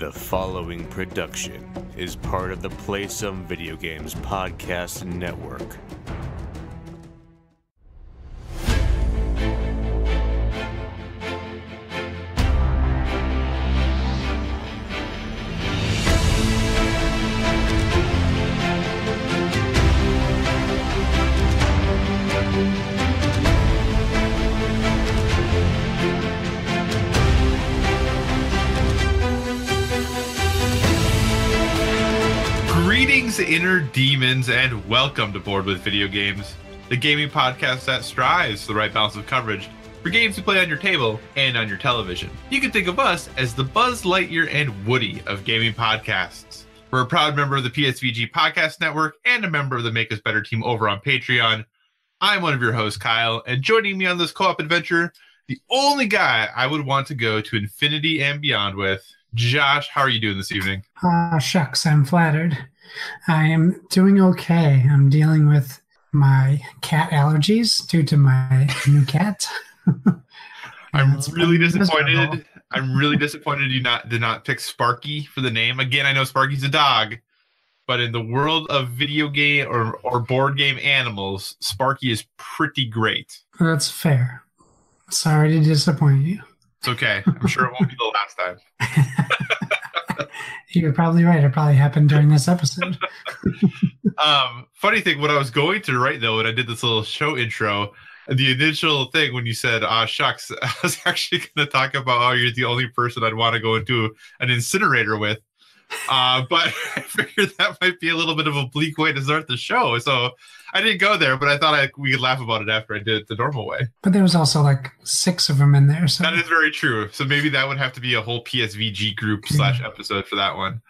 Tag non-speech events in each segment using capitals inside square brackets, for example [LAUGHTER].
The following production is part of the Play Some Video Games Podcast Network. Demons, and welcome to Board with Video Games, the gaming podcast that strives for the right balance of coverage for games you play on your table and on your television. You can think of us as the Buzz Lightyear and Woody of gaming podcasts. We're a proud member of the PSVG Podcast Network and a member of the Make Us Better team over on Patreon. I'm one of your hosts, Kyle, and joining me on this co op adventure, the only guy I would want to go to infinity and beyond with, Josh. How are you doing this evening? Ah, shucks, I'm flattered. I am doing okay. I'm dealing with my cat allergies due to my new cat. [LAUGHS] I'm really miserable. disappointed. I'm really disappointed you not did not pick Sparky for the name. Again, I know Sparky's a dog, but in the world of video game or, or board game animals, Sparky is pretty great. That's fair. Sorry to disappoint you. It's okay. I'm sure it won't be the last time. [LAUGHS] You're probably right. It probably happened during this episode. [LAUGHS] [LAUGHS] Um, funny thing, what I was going to write though, when I did this little show intro, the initial thing when you said, "Ah, shucks," [LAUGHS] I was actually going to talk about how you're the only person I'd want to go into an incinerator with. Uh, but [LAUGHS] I figured that might be a little bit of a bleak way to start the show, so I didn't go there. But I thought I, we could laugh about it after I did it the normal way. But there was also like six of them in there. So That is very true. So maybe that would have to be a whole PSVG group slash episode for that one.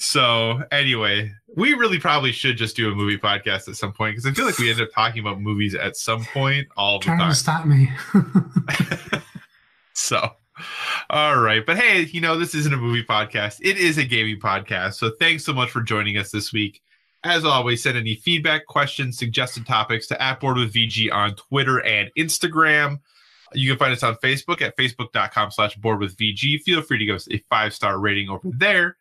So anyway, we really probably should just do a movie podcast at some point because I feel like we end up talking about movies at some point all the trying time. to stop me. [LAUGHS] [LAUGHS] So, all right. But hey, you know, this isn't a movie podcast, it is a gaming podcast. So, thanks so much for joining us this week. As always, send any feedback, questions, suggested topics to at board with VG on Twitter and Instagram. You can find us on Facebook at facebook.com slash board with VG. Feel free to give us a five star rating over there.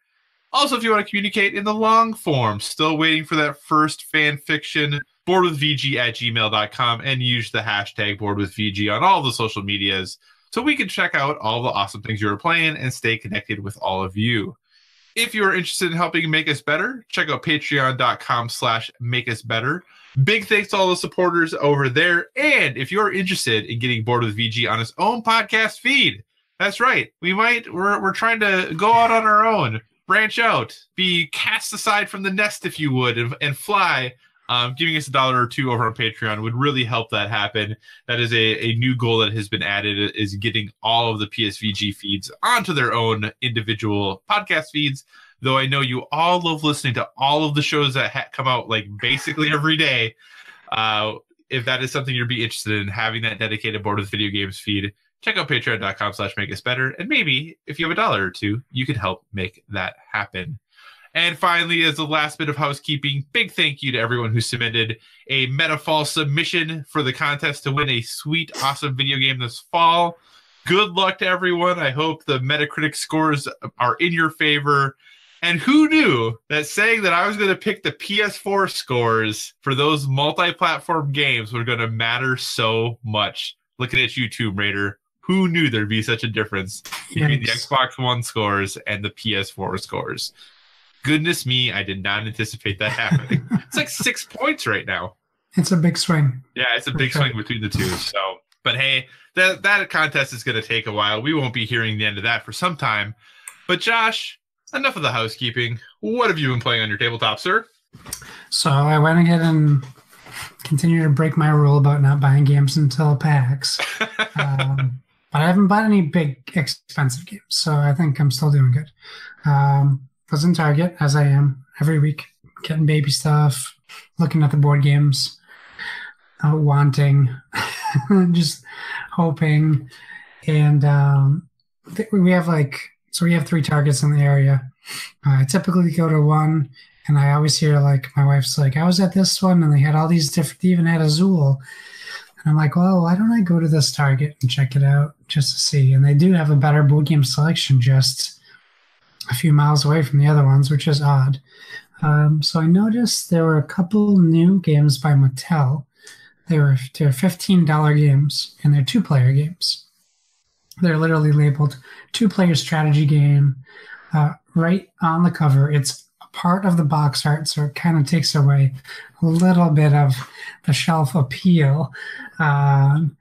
Also, if you want to communicate in the long form, still waiting for that first fan fiction, board with VG at gmail.com and use the hashtag board with VG on all the social medias so we can check out all the awesome things you're playing and stay connected with all of you. If you are interested in helping make us better, check out patreon.com slash make us better. Big thanks to all the supporters over there. And if you're interested in getting bored with VG on his own podcast feed, that's right. We might we're we're trying to go out on our own, branch out, be cast aside from the nest, if you would, and, and fly. Um, giving us a dollar or two over on Patreon would really help that happen that is a, a new goal that has been added is getting all of the PSVG feeds onto their own individual podcast feeds. Though I know you all love listening to all of the shows that ha- come out like basically every day. Uh, if that is something you'd be interested in having that dedicated board with video games feed, check out patreon.com slash make us better. And maybe if you have a dollar or two, you could help make that happen. And finally, as the last bit of housekeeping, big thank you to everyone who submitted a Metafall submission for the contest to win a sweet, awesome video game this fall. Good luck to everyone. I hope the Metacritic scores are in your favor. And who knew that saying that I was going to pick the PS4 scores for those multi platform games were going to matter so much? Looking at you, Tomb Raider. Who knew there'd be such a difference between the Xbox One scores and the PS4 scores? Goodness me, I did not anticipate that happening. [LAUGHS] it's like six points right now. It's a big swing. Yeah, it's a big sure. swing between the two. So, but hey, that that contest is going to take a while. We won't be hearing the end of that for some time. But Josh, enough of the housekeeping. What have you been playing on your tabletop, sir? So I went ahead and continued to break my rule about not buying games until PAX. [LAUGHS] um, but I haven't bought any big expensive games, so I think I'm still doing good. Um, was in Target as I am every week, getting baby stuff, looking at the board games, uh, wanting, [LAUGHS] just hoping, and um, th- we have like so we have three targets in the area. I typically go to one, and I always hear like my wife's like, I was at this one, and they had all these different. They even had Azul, and I'm like, well, why don't I go to this Target and check it out just to see? And they do have a better board game selection just a few miles away from the other ones, which is odd. Um, so I noticed there were a couple new games by Mattel. They were they're fifteen dollar games and they're two player games. They're literally labeled two player strategy game. Uh, right on the cover, it's a part of the box art, so it kind of takes away a little bit of the shelf appeal. Um,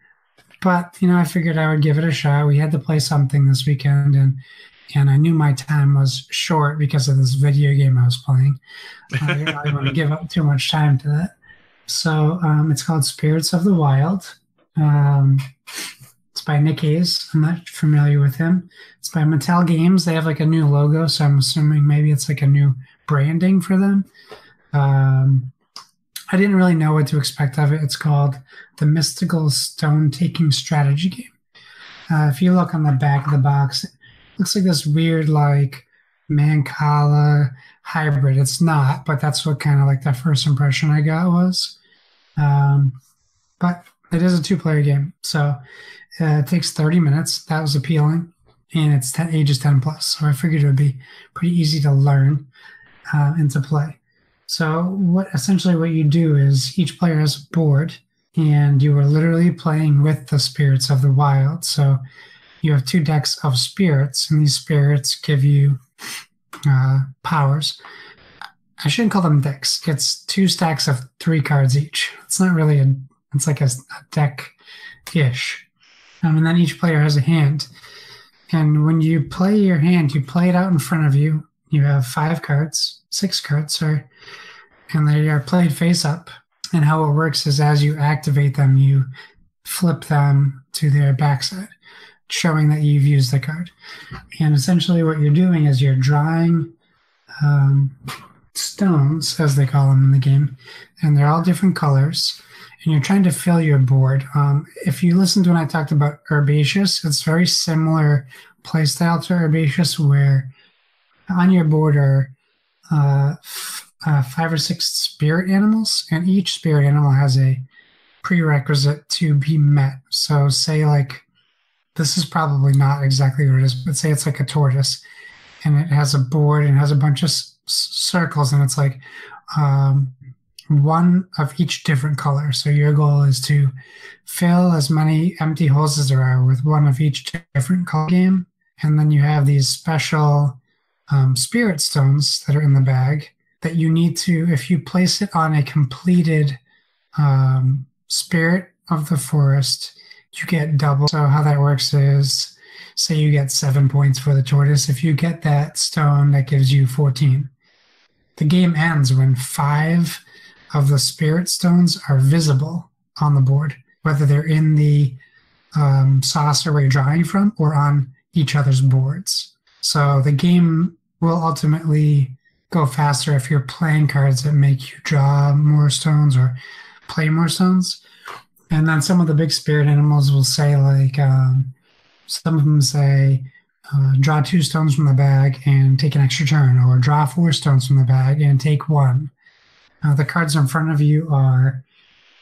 but you know, I figured I would give it a shot. We had to play something this weekend, and and I knew my time was short because of this video game I was playing. I didn't really want to [LAUGHS] give up too much time to that. So um, it's called Spirits of the Wild. Um, it's by Nick Hayes. I'm not familiar with him. It's by Mattel Games. They have like a new logo, so I'm assuming maybe it's like a new branding for them. Um, I didn't really know what to expect of it. It's called the Mystical Stone Taking Strategy Game. Uh, if you look on the back of the box, looks like this weird, like Mancala hybrid. It's not, but that's what kind of like the first impression I got was. Um, but it is a two player game. So uh, it takes 30 minutes. That was appealing. And it's 10, ages 10 plus. So I figured it would be pretty easy to learn uh, and to play. So what essentially what you do is each player has a board and you are literally playing with the spirits of the wild. So you have two decks of spirits, and these spirits give you uh, powers. I shouldn't call them decks. It's two stacks of three cards each. It's not really a. It's like a, a deck ish, um, and then each player has a hand. And when you play your hand, you play it out in front of you. You have five cards, six cards, sorry, and they are played face up. And how it works is as you activate them, you flip them to their backside, showing that you've used the card. And essentially, what you're doing is you're drawing um, stones, as they call them in the game, and they're all different colors. And you're trying to fill your board. Um, if you listened when I talked about Herbaceous, it's very similar playstyle to Herbaceous, where on your board are uh, f- uh, five or six spirit animals, and each spirit animal has a prerequisite to be met. So, say like this is probably not exactly what it is, but say it's like a tortoise, and it has a board and has a bunch of s- circles, and it's like um, one of each different color. So your goal is to fill as many empty holes as there are with one of each different color game, and then you have these special um, spirit stones that are in the bag that you need to, if you place it on a completed um, spirit of the forest, you get double. So how that works is, say you get seven points for the tortoise. If you get that stone, that gives you 14. The game ends when five of the spirit stones are visible on the board, whether they're in the um, saucer where you're drawing from or on each other's boards. So the game will ultimately go faster if you're playing cards that make you draw more stones or play more stones. And then some of the big spirit animals will say, like, um, some of them say, uh, draw two stones from the bag and take an extra turn, or draw four stones from the bag and take one. Uh, the cards in front of you are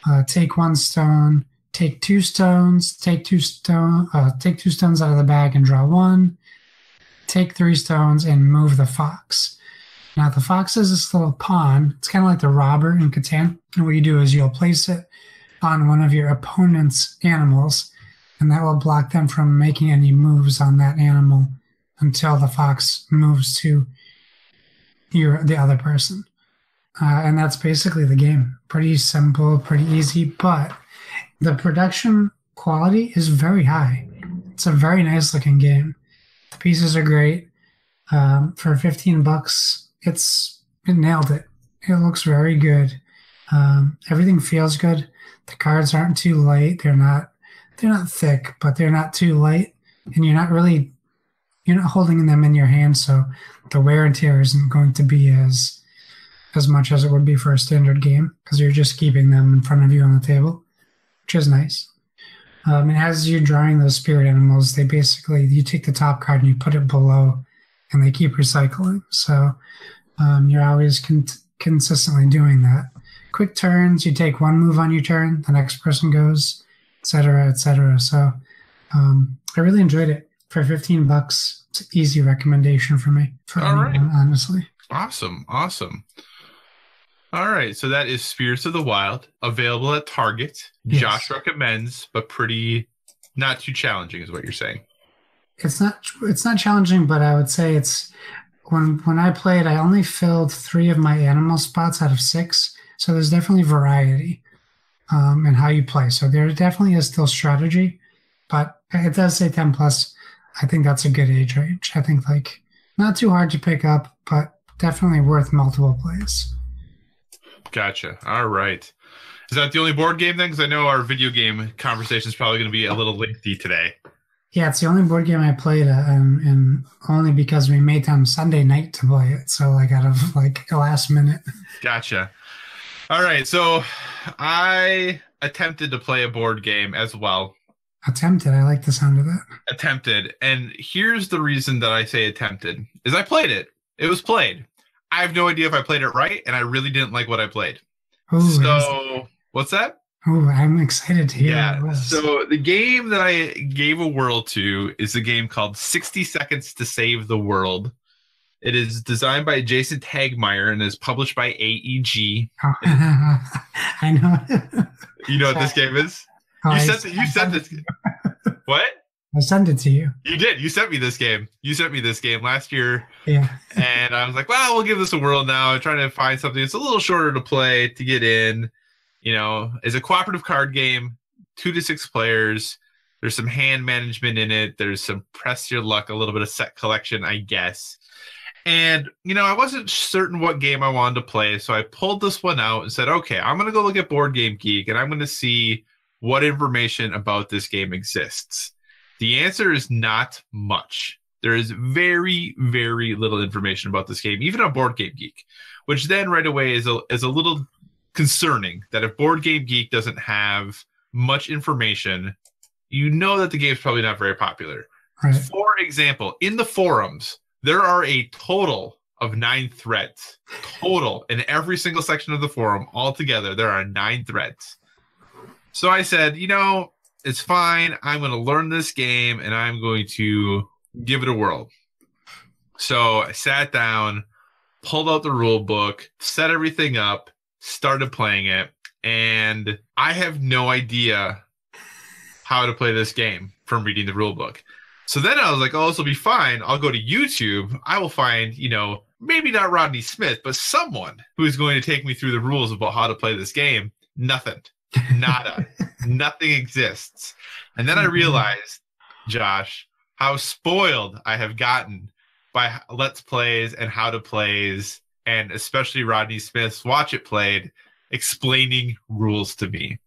uh, take one stone, take two stones, take two stone, uh, take two stones out of the bag and draw one, take three stones and move the fox. Now the fox is this little pawn. It's kind of like the robber in Catan. And what you do is you'll place it on one of your opponent's animals, and that will block them from making any moves on that animal until the fox moves to your the other person. Uh, and that's basically the game. Pretty simple, pretty easy, but the production quality is very high. It's a very nice looking game. The pieces are great. Um, for 15 bucks, it's it nailed it. It looks very good. Um, everything feels good. The cards aren't too light. They're not they're not thick, but they're not too light. And you're not really you're not holding them in your hand, so the wear and tear isn't going to be as as much as it would be for a standard game because you're just keeping them in front of you on the table, which is nice. Um, and as you're drawing those spirit animals, they basically you take the top card and you put it below, and they keep recycling. So um, you're always con- consistently doing that. Quick turns, you take one move on your turn, the next person goes, etc., etc. So um, I really enjoyed it. for 15 bucks, it's an easy recommendation for me. For All anyone, right. honestly. Awesome. Awesome. All right. So that is Spirits of the Wild available at Target. Yes. Josh recommends, but pretty not too challenging, is what you're saying. It's not it's not challenging, but I would say it's when when I played, I only filled three of my animal spots out of six. So there's definitely variety um, in how you play. So there definitely is still strategy, but it does say 10 plus. I think that's a good age range. I think like not too hard to pick up, but definitely worth multiple plays. Gotcha. All right. Is that the only board game then? Because I know our video game conversation is probably going to be a little lengthy today. Yeah, it's the only board game I played, uh, and, and only because we made time Sunday night to play it. So like out of like the last minute. Gotcha. All right. So I attempted to play a board game as well. Attempted. I like the sound of that. Attempted. And here's the reason that I say attempted is I played it. It was played. I have no idea if I played it right, and I really didn't like what I played. So what's that? ooh, I'm excited to hear. Yeah. So the game that I gave a whirl to is a game called 60 Seconds to Save the World. It is designed by Jason Tagmeyer and is published by AEG. Oh, [LAUGHS] I know. You know what this game is? Oh, You I- sent it, you sent this. What? I sent it to you. You did. You sent me this game. You sent me this game last year, Yeah. and I was like, "Well, we'll give this a whirl now." I'm trying to find something that's a little shorter to play to get in. You know, it's a cooperative card game, two to six players. There's some hand management in it. There's some press your luck, a little bit of set collection, I guess. And you know, I wasn't certain what game I wanted to play, so I pulled this one out and said, "Okay, I'm gonna go look at Board Game Geek, and I'm gonna see what information about this game exists." The answer is not much. There is very, very little information about this game, even on Board Game Geek, which then right away is a is a little concerning that if Board Game Geek doesn't have much information, you know that the game's probably not very popular. Right. For example, in the forums, there are a total of nine threads. Total in every single section of the forum, altogether, there are nine threads. So I said, you know, it's fine. I'm going to learn this game and I'm going to give it a whirl. So I sat down, pulled out the rule book, set everything up, started playing it, and I have no idea how to play this game from reading the rule book. So then I was like, oh, this will be fine. I'll go to YouTube. I will find, you know, maybe not Rodney Smith, but someone who is going to take me through the rules about how to play this game. Nothing. Nada. [LAUGHS] Nothing exists. And then I mm-hmm. realized, Josh, how spoiled I have gotten by Let's Plays and How to Plays, and especially Rodney Smith's Watch It Played, explaining rules to me.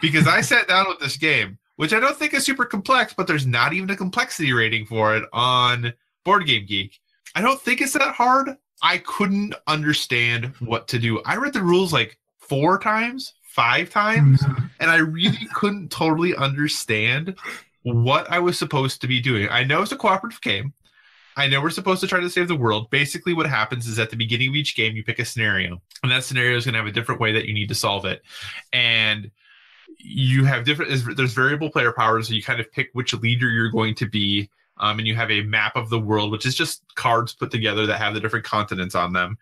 Because I sat down with this game, which I don't think is super complex, but there's not even a complexity rating for it on Board Game Geek. I don't think it's that hard. I couldn't understand what to do. I read the rules like four times, five times, [LAUGHS] mm-hmm. and I really couldn't totally understand what I was supposed to be doing. I know it's a cooperative game. I know we're supposed to try to save the world. Basically, what happens is at the beginning of each game, you pick a scenario, and that scenario is going to have a different way that you need to solve it. And you have different, there's- variable player powers. So you kind of pick which leader you're going to be. Um, and you have a map of the world, which is just cards put together that have the different continents on them.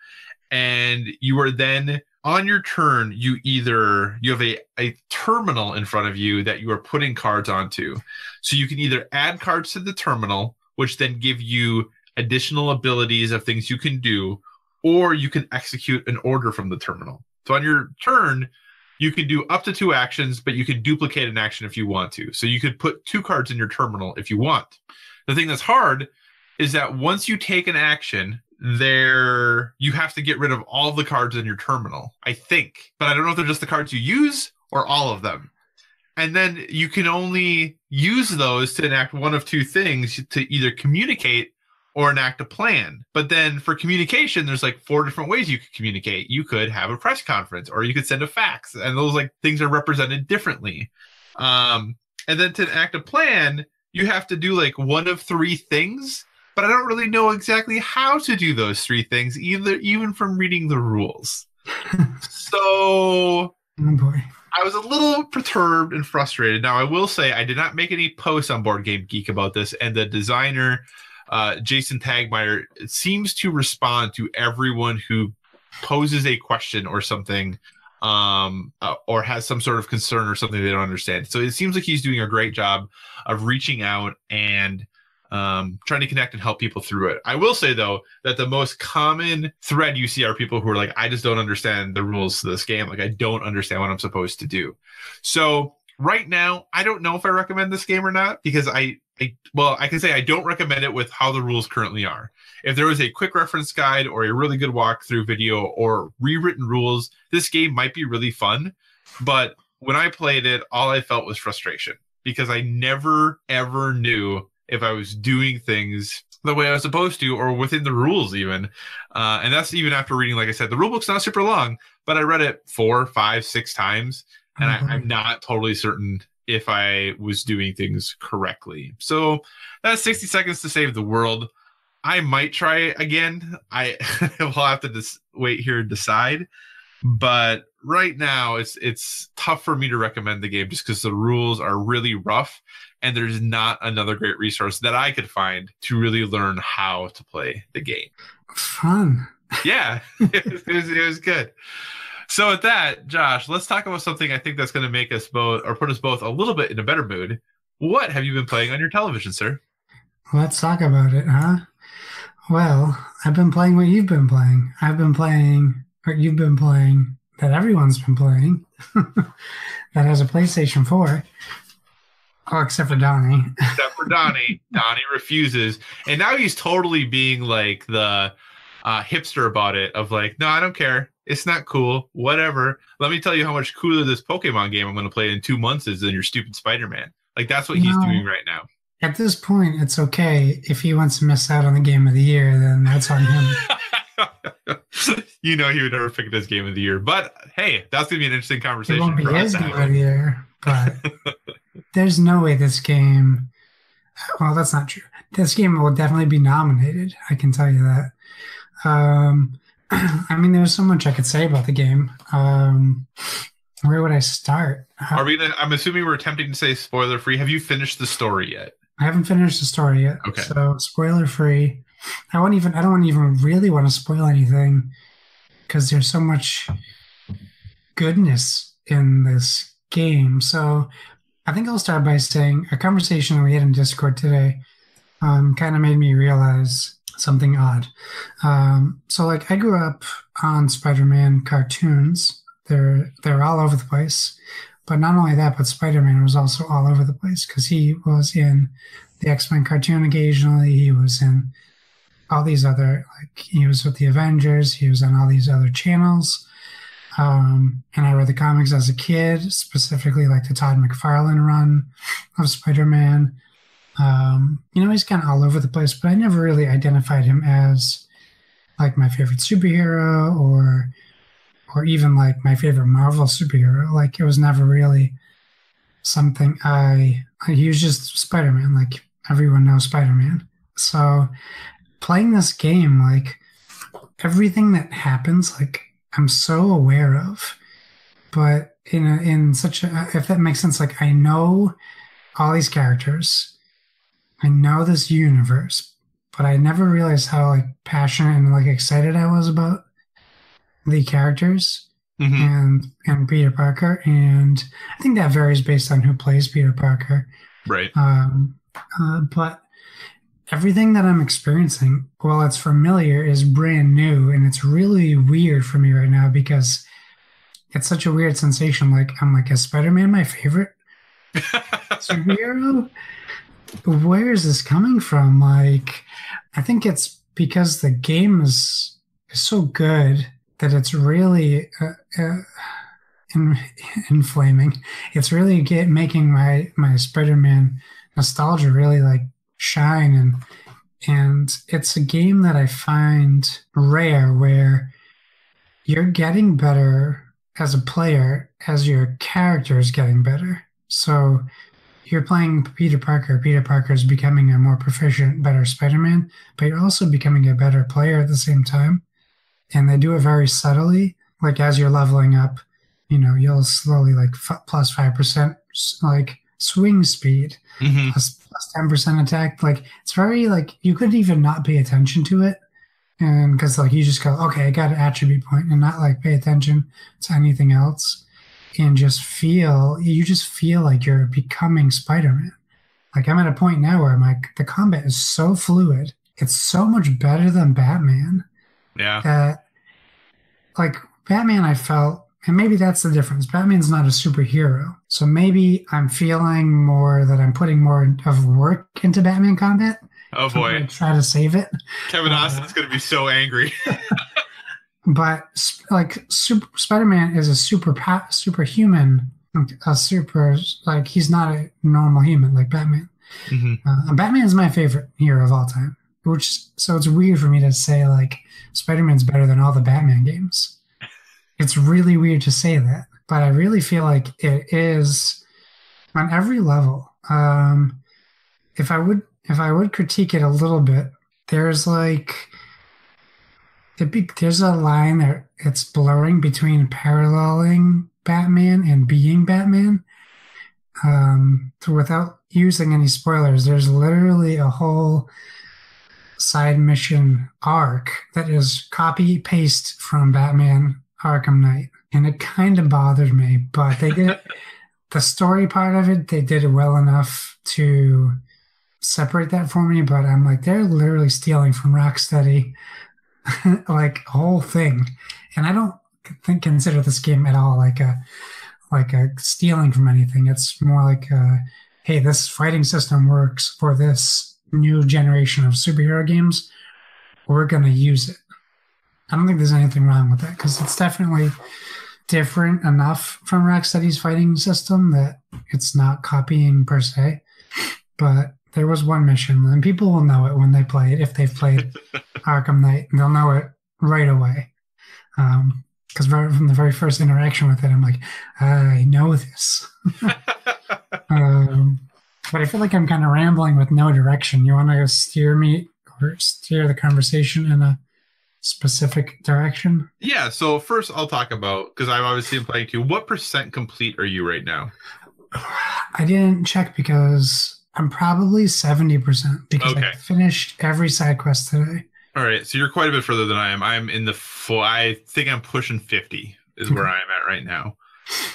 And you are then on your turn, you either you have a, a terminal in front of you that you are putting cards onto. So you can either add cards to the terminal, which then give you additional abilities of things you can do, or you can execute an order from the terminal. So on your turn, you can do up to two actions, but you can duplicate an action if you want to. So you could put two cards in your terminal if you want. The thing that's hard is that once you take an action, there you have to get rid of all the cards in your terminal, I think. But I don't know if they're just the cards you use or all of them. And then you can only use those to enact one of two things to either communicate or enact a plan. But then for communication, there's like four different ways you could communicate. You could have a press conference or you could send a fax, and those like things are represented differently. Um, and then to enact a plan, you have to do like one of three things, but I don't really know exactly how to do those three things, either even from reading the rules. [LAUGHS] so Oh boy. I was a little perturbed and frustrated. Now, I will say I did not make any posts on Board Game Geek about this, and the designer, uh, Jason Tagmeyer, seems to respond to everyone who poses a question or something um uh, or has some sort of concern or something they don't understand so it seems like he's doing a great job of reaching out and um, trying to connect and help people through it. I will say though that the most common thread you see are people who are like, I just don't understand the rules to this game. Like I don't understand what I'm supposed to do. So right now, I don't know if I recommend this game or not because I, I well, I can say I don't recommend it with how the rules currently are. If there was a quick reference guide or a really good walkthrough video or rewritten rules, this game might be really fun. But when I played it, all I felt was frustration because I never ever knew if I was doing things the way I was supposed to or within the rules even. Uh, and that's even after reading, like I said, the rule book's not super long, but I read it four, five, six times, and Mhm. I, I'm not totally certain if I was doing things correctly. So that's 60 seconds to save the world. I might try it again. I [LAUGHS] will have to wait here and decide. But right now, it's it's tough for me to recommend the game just because the rules are really rough and there's not another great resource that I could find to really learn how to play the game. Fun. Yeah, [LAUGHS] it, was, it was good. So with that, Josh, let's talk about something I think that's going to make us both or put us both a little bit in a better mood. What have you been playing on your television, sir? Let's talk about it, huh? Well, I've been playing what you've been playing. I've been playing what you've been playing that everyone's been playing [LAUGHS] that has a PlayStation 4. Oh, except for Donnie. [LAUGHS] Except for Donnie. Donnie refuses. And now he's totally being like the uh, hipster about it of like, no, I don't care. It's not cool. Whatever. Let me tell you how much cooler this Pokemon game I'm going to play in two months is than your stupid Spider Man. Like, that's what he's doing right now. At this point, it's okay. If he wants to miss out on the game of the year, then that's on him. [LAUGHS] you know he would never pick this game of the year. But hey, that's gonna be an interesting conversation. It won't be his game of the year, but [LAUGHS] there's no way this game. Well, that's not true. This game will definitely be nominated. I can tell you that. Um, [CLEARS THROAT] I mean, there's so much I could say about the game. Um, where would I start? Are we gonna I'm assuming we're attempting to say spoiler free. Have you finished the story yet? I haven't finished the story yet. Okay. So spoiler free. I won't even. I don't even really want to spoil anything because there's so much goodness in this game. So I think I'll start by saying a conversation we had in Discord today um, kind of made me realize something odd. Um, so like I grew up on Spider-Man cartoons. They're they're all over the place. But not only that, but Spider-Man was also all over the place because he was in the X-Men cartoon occasionally. He was in all these other like he was with the Avengers. He was on all these other channels. Um, and I read the comics as a kid, specifically like the Todd McFarlane run of Spider-Man. Um, you know, he's kind of all over the place, but I never really identified him as like my favorite superhero or or even like my favorite Marvel superhero. Like it was never really something I he was just Spider-Man, like everyone knows Spider-Man. So playing this game, like everything that happens, like I'm so aware of, but in a, in such a if that makes sense, like I know all these characters, I know this universe, but I never realized how like passionate and like excited I was about the characters Mhm. and and Peter Parker, and I think that varies based on who plays Peter Parker. Right. Um, uh, but everything that I'm experiencing, while it's familiar, is brand new, and it's really weird for me right now because it's such a weird sensation. Like I'm like, is Spider-Man my favorite [LAUGHS] superhero? Where is this coming from? Like, I think it's because the game is, is so good that it's really uh, uh, in, [LAUGHS] inflaming. It's really get making my my Spider-Man nostalgia really like shine and and it's a game that I find rare where you're getting better as a player as your character is getting better. So you're playing Peter Parker. Peter Parker is becoming a more proficient, better Spider Man, but you're also becoming a better player at the same time. And they do it very subtly. Like as you're leveling up, you know, you'll slowly like f- plus five percent like swing speed, Mhm. plus plus ten percent attack. Like it's very like you could even not pay attention to it, and because like you just go, okay, I got an attribute point, and not like pay attention to anything else, and just feel you just feel like you're becoming Spider-Man. Like I'm at a point now where I'm like the combat is so fluid. It's so much better than Batman Yeah. that like Batman I felt and maybe that's the difference. Batman's not a superhero. So maybe I'm feeling more that I'm putting more of work into Batman combat. Oh boy. try to save it. Kevin Uh, Austin's gonna be so angry. [LAUGHS] But like super, Spider-Man is a super superhuman, a super like he's not a normal human like Batman. Mhm. Uh, Batman is my favorite hero of all time. Which so it's weird for me to say like Spider-Man's better than all the Batman games. It's really weird to say that, but I really feel like it is on every level. Um, if I would if I would critique it a little bit, there's like there's a line there it's blurring between paralleling Batman and being Batman. Um, so without using any spoilers, there's literally a whole side mission arc that is copy paste from Batman Arkham Knight, and it kind of bothered me, but they did [LAUGHS] the story part of it, they did it well enough to separate that for me. But I'm like, they're literally stealing from Rocksteady, [LAUGHS] like whole thing, and I don't think consider this game at all like a like a stealing from anything. It's more like, a, hey, this fighting system works for this new generation of superhero games. We're gonna use it. I don't think there's anything wrong with that because it's definitely different enough from Rocksteady's fighting system that it's not copying per se. But there was one mission, and people will know it when they play it if they've played [LAUGHS] Arkham Knight. They'll know it right away. Because right from the very first interaction with it, I'm like, I know this. [LAUGHS] um, but I feel like I'm kind of rambling with no direction. You want to steer me or steer the conversation in a specific direction? yeah. So first, I'll talk about because I've obviously been playing too. What percent complete are you right now? I didn't check because I'm probably 70% because Okay. I finished every side quest today. All right, so you're quite a bit further than I am. I'm in the full. I think I'm pushing 50 is where I'm at right now.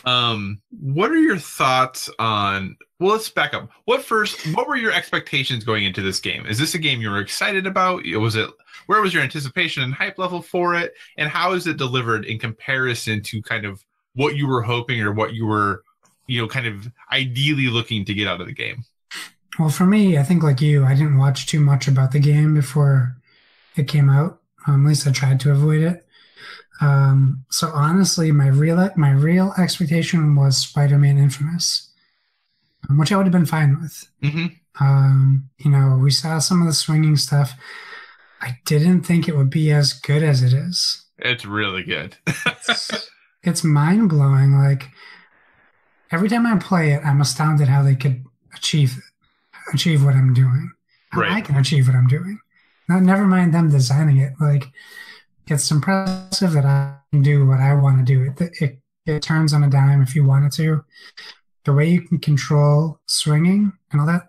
Um, what are your thoughts on? Well, let's back up. What first? What were your expectations going into this game? Is this a game you were excited about? Was it? Where was your anticipation and hype level for it? And how is it delivered in comparison to kind of what you were hoping or what you were, you know, kind of ideally looking to get out of the game? Well, for me, I think like you, I didn't watch too much about the game before it came out. Um, at least I tried to avoid it. Um, so honestly, my real my real expectation was Spider-Man Infamous, um, which I would have been fine with. hmm Um, you know, we saw some of the swinging stuff. I didn't think it would be as good as it is. It's really good. It's, [LAUGHS] it's mind blowing. Like every time I play it, I'm astounded how they could achieve it, achieve what I'm doing. How I can achieve what I'm doing. Not never mind them designing it. Like it's impressive that I can do what I want to do. It, it it turns on a dime if you wanted to. The way you can control swinging and all that,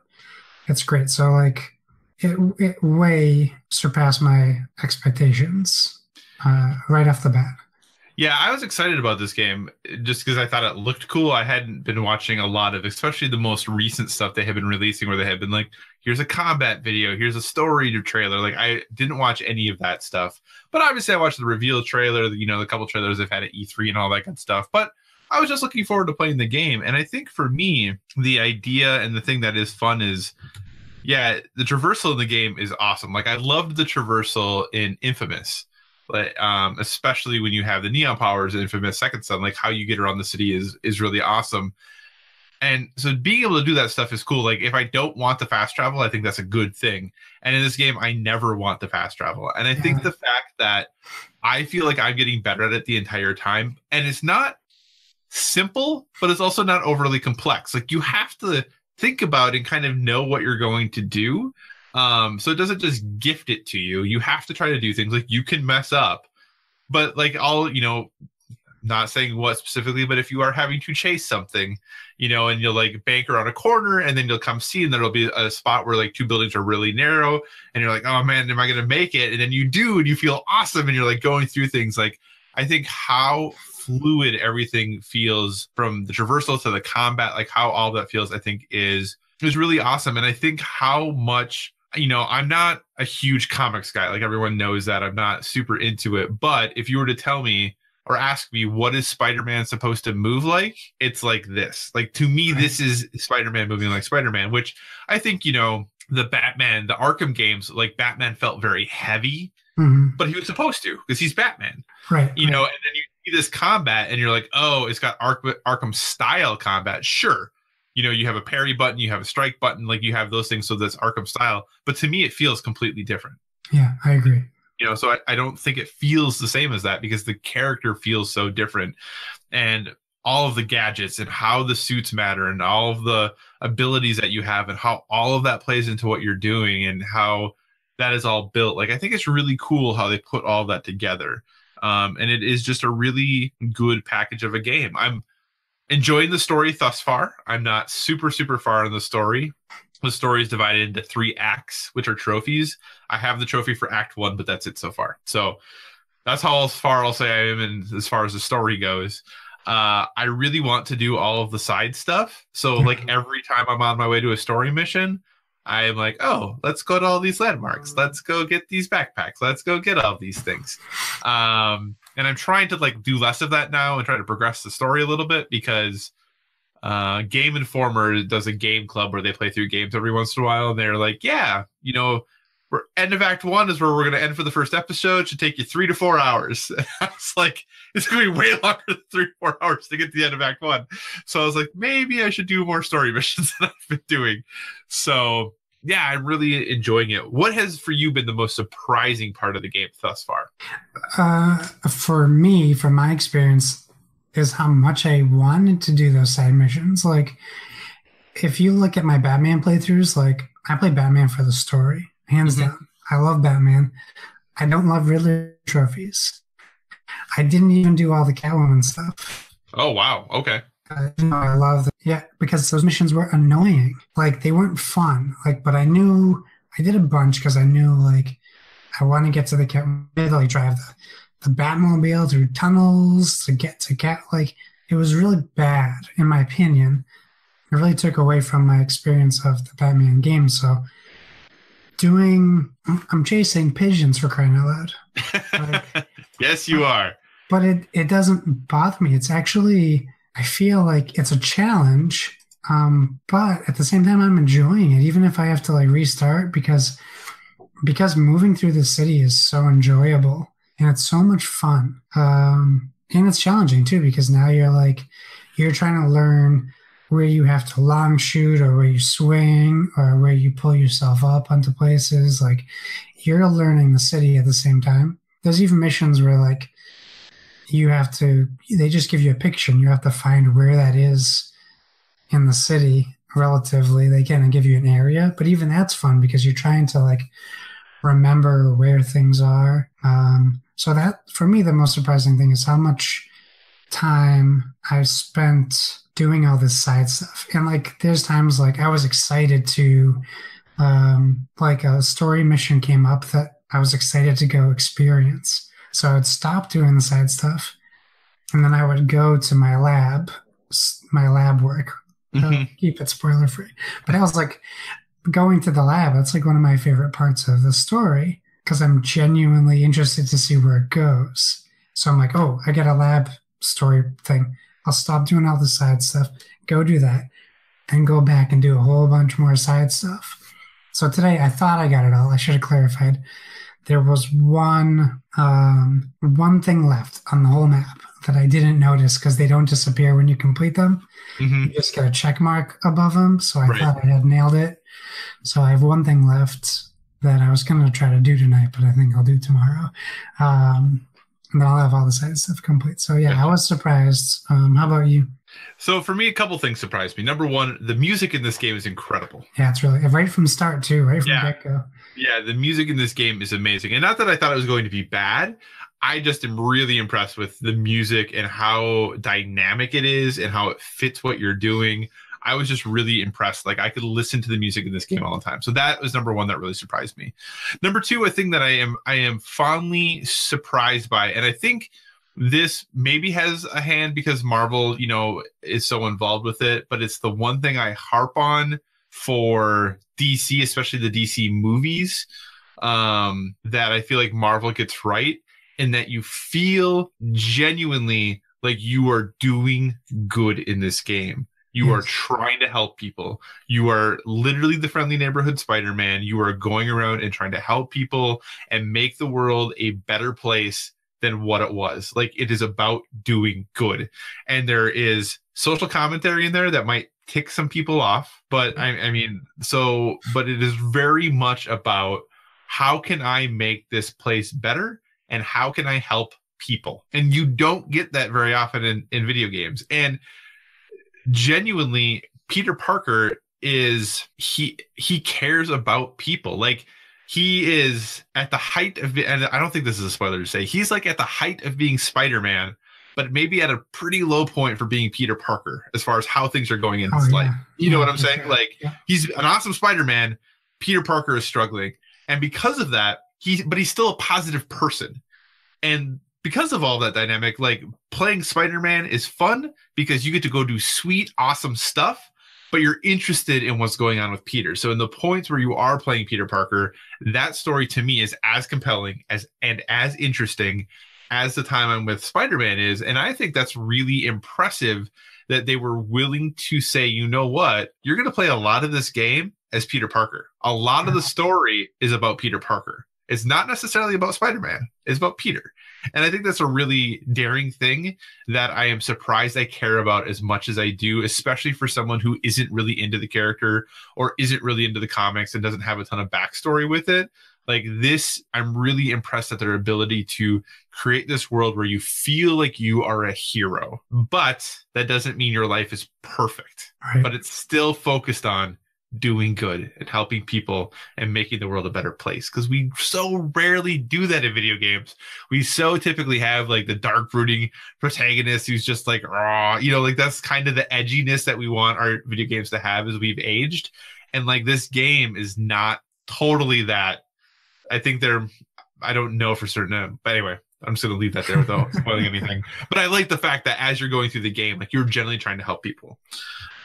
it's great. So like it it way surpassed my expectations uh, right off the bat. Yeah, I was excited about this game just because I thought it looked cool. I hadn't been watching a lot of, especially the most recent stuff they have been releasing, where they have been like, "Here's a combat video, here's a story trailer." Like, I didn't watch any of that stuff, but obviously, I watched the reveal trailer, you know, the couple trailers they've had at E3 and all that good stuff. But I was just looking forward to playing the game, and I think for me, the idea and the thing that is fun is, yeah, the traversal in the game is awesome. Like, I loved the traversal in Infamous but um, especially when you have the neon powers in infamous second son like how you get around the city is is really awesome. And so being able to do that stuff is cool. Like if i don't want the fast travel i think that's a good thing. And in this game i never want the fast travel. And i think the fact that i feel like i'm getting better at it the entire time and it's not simple but it's also not overly complex. Like you have to think about and kind of know what you're going to do um, so it doesn't just gift it to you. You have to try to do things like you can mess up, but like all you know, not saying what specifically, but if you are having to chase something, you know, and you'll like bank around a corner and then you'll come see and there'll be a spot where like two buildings are really narrow and you're like, oh man, am I going to make it? And then you do and you feel awesome and you're like going through things. Like, I think how fluid everything feels from the traversal to the combat, like how all that feels, I think is is really awesome. And I think how much you know, I'm not a huge comics guy. Like everyone knows that I'm not super into it. But if you were to tell me or ask me what is Spider-Man supposed to move like, it's like this. Like to me, right. this is Spider-Man moving like Spider-Man, which I think, you know, the Batman, the Arkham games, like Batman felt very heavy, mm-hmm. but he was supposed to because he's Batman. Right. You right. know, and then you see this combat and you're like, oh, it's got Ark- Arkham style combat. Sure you know you have a parry button you have a strike button like you have those things so that's arkham style. But to me it feels completely different. Yeah i agree. You know so I, I don't think it feels the same as that because the character feels so different. And all of the gadgets and how the suits matter and all of the abilities that you have and how all of that plays into what you're doing and how that is all built. Like i think it's really cool how they put all that together. Um, and it is just a really good package of a game. I'm enjoying the story thus far. I'm not super, super far in the story. The story is divided into three acts, which are trophies. I have the trophy for Act One, but that's it so far. So that's how far I'll say I am in as far as the story goes. Uh, I really want to do all of the side stuff. So, [LAUGHS] like every time I'm on my way to a story mission, I am like, oh, let's go to all these landmarks. Let's go get these backpacks. Let's go get all these things. Um, and I'm trying to like do less of that now and try to progress the story a little bit because uh, Game Informer does a game club where they play through games every once in a while, and they're like, yeah, you know, we're end of Act One is where we're going to end for the first episode. It should take you three to four hours. [LAUGHS] I was like, it's going to be way longer than three four hours to get to the end of Act One. So I was like, maybe I should do more story [LAUGHS] missions than I've been doing. So yeah, I'm really enjoying it. What has for you been the most surprising part of the game thus far? Uh, for me, from my experience, is how much I wanted to do those side missions. Like, if you look at my Batman playthroughs, like I play Batman for the story, hands mm-hmm. down. I love Batman. I don't love Riddler trophies. I didn't even do all the Catwoman stuff. Oh wow! Okay. Uh, you know, I love, the, yeah, because those missions were annoying. Like they weren't fun. Like, but I knew I did a bunch because I knew like I want to get to the cat. Like drive the the Batmobile through tunnels to get to cat. Like it was really bad, in my opinion. It really took away from my experience of the Batman game. So doing, I'm chasing pigeons for crying out loud. [LAUGHS] Like, yes, you are. But it it doesn't bother me. It's actually I feel like it's a challenge, um, but at the same time, I'm enjoying it, even if I have to like restart because because moving through the city is so enjoyable and it's so much fun. Um, and it's challenging too because now you're like you're trying to learn where you have to long shoot or where you swing or where you pull yourself up onto places. Like you're learning the city at the same time. There's even missions where like you have to they just give you a picture and you have to find where that is in the city relatively. They of give you an area but even that's fun because you're trying to like remember where things are. Um, so that for me the most surprising thing is how much time i've spent doing all this side stuff. And like there's times like i was excited to um, like a story mission came up that i was excited to go experience so I'd stop doing the side stuff, and then I would go to my lab, my lab work. Mm-hmm. keep it spoiler free. But I was like, going to the lab. That's like one of my favorite parts of the story because I'm genuinely interested to see where it goes. So I'm like, oh, I get a lab story thing. I'll stop doing all the side stuff, go do that, and go back and do a whole bunch more side stuff. So today I thought I got it all. I should have clarified there was one um, one thing left on the whole map that I didn't notice because they don't disappear when you complete them. Mm-hmm. You just get a check mark above them. So I right. thought I had nailed it. So I have one thing left that I was going to try to do tonight, but I think I'll do tomorrow. Um, and then I'll have all the side stuff complete. So yeah, I was surprised. Um, how about you? So for me, a couple things surprised me. Number one, the music in this game is incredible. Yeah, it's really right from the start too, right from Yeah. get go. Yeah, the music in this game is amazing. And not that I thought it was going to be bad. I just am really impressed with the music and how dynamic it is and how it fits what you're doing. I was just really impressed. Like I could listen to the music in this game all the time. So that was number one that really surprised me. Number two, a thing that I am I am fondly surprised by, and I think this maybe has a hand because Marvel, you know, is so involved with it, but it's the one thing I harp on for DC, especially the DC movies, um, that I feel like Marvel gets right, in that you feel genuinely like you are doing good in this game. You are trying to help people. You are literally the friendly neighborhood Spider Man. You are going around and trying to help people and make the world a better place than what it was. Like it is about doing good. And there is social commentary in there that might tick some people off. But I, I mean, so, but it is very much about how can I make this place better and how can I help people? And you don't get that very often in, in video games. And genuinely, Peter Parker is he he cares about people. Like he is at the height of and I don't think this is a spoiler to say he's like at the height of being Spider-Man, but maybe at a pretty low point for being Peter Parker as far as how things are going in Oh, his yeah. life. You know Yeah, what I'm saying? sure. Like Yeah. he's an awesome Spider-Man. Peter Parker is struggling. And because of that, he but he's still a positive person. And because of all that dynamic, like playing Spider-Man is fun because you get to go do sweet, awesome stuff, but you're interested in what's going on with Peter. So in the points where you are playing Peter Parker, that story to me is as compelling as and as interesting as the time I'm with Spider-Man is. And I think that's really impressive that they were willing to say, you know what, you're going to play a lot of this game as Peter Parker. A lot of the mm-hmm. story is about Peter Parker. It's not necessarily about Spider-Man. It's about Peter. And I think that's a really daring thing that I am surprised I care about as much as I do, especially for someone who isn't really into the character or isn't really into the comics and doesn't have a ton of backstory with it. Like this, I'm really impressed at their ability to create this world where you feel like you are a hero, but that doesn't mean your life is perfect, Right. but it's still focused on doing good and helping people and making the world a better place. Because we so rarely do that in video games. We so typically have like the dark brooding protagonist who's just like raw you know like that's kind of the edginess that we want our video games to have as we've aged. And like this game is not totally that. I think they're i don't know for certain but anyway i'm just to leave that there without [LAUGHS] spoiling anything. But i like the fact that as you're going through the game like you're generally trying to help people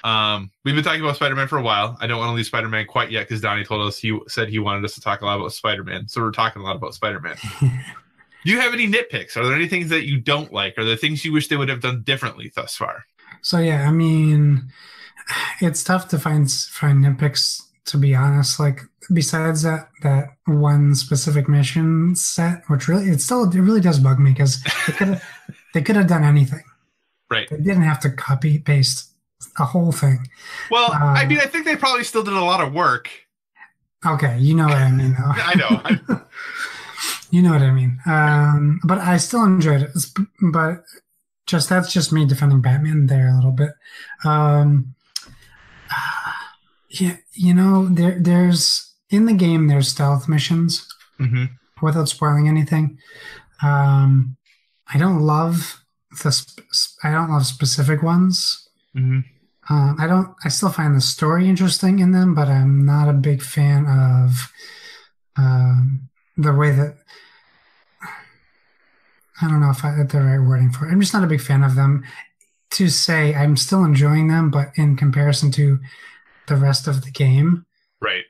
um, we've been talking about Spider-Man for a while. I don't want to leave Spider-Man quite yet because Donnie told us he said he wanted us to talk a lot about Spider-Man. So we're talking a lot about Spider-Man. [LAUGHS] Do you have any nitpicks? Are there any things that you don't like? Are there things you wish they would have done differently thus far? So yeah, I mean, it's tough to find find nitpicks. To be honest, like besides that that one specific mission set, which really it still it really does bug me because they could have [LAUGHS] they could have done anything. Right. They didn't have to copy paste a whole thing. Well, I Uh, mean, I think they probably still did a lot of work. Okay, you know what I mean. Though. [LAUGHS] I know. [LAUGHS] You know what I mean. Um, but I still enjoyed it. But just that's just me defending Batman there a little bit. Um, [SIGHS] yeah, you know, there there's in the game there's stealth missions Mhm. without spoiling anything. Um, I don't love the sp- I don't love specific ones. Mhm. Um, I don't. I still find the story interesting in them, but I'm not a big fan of um, the way that. I don't know if I the right wording for it. I'm just not a big fan of them. To say I'm still enjoying them, but in comparison to the rest of the game, Right.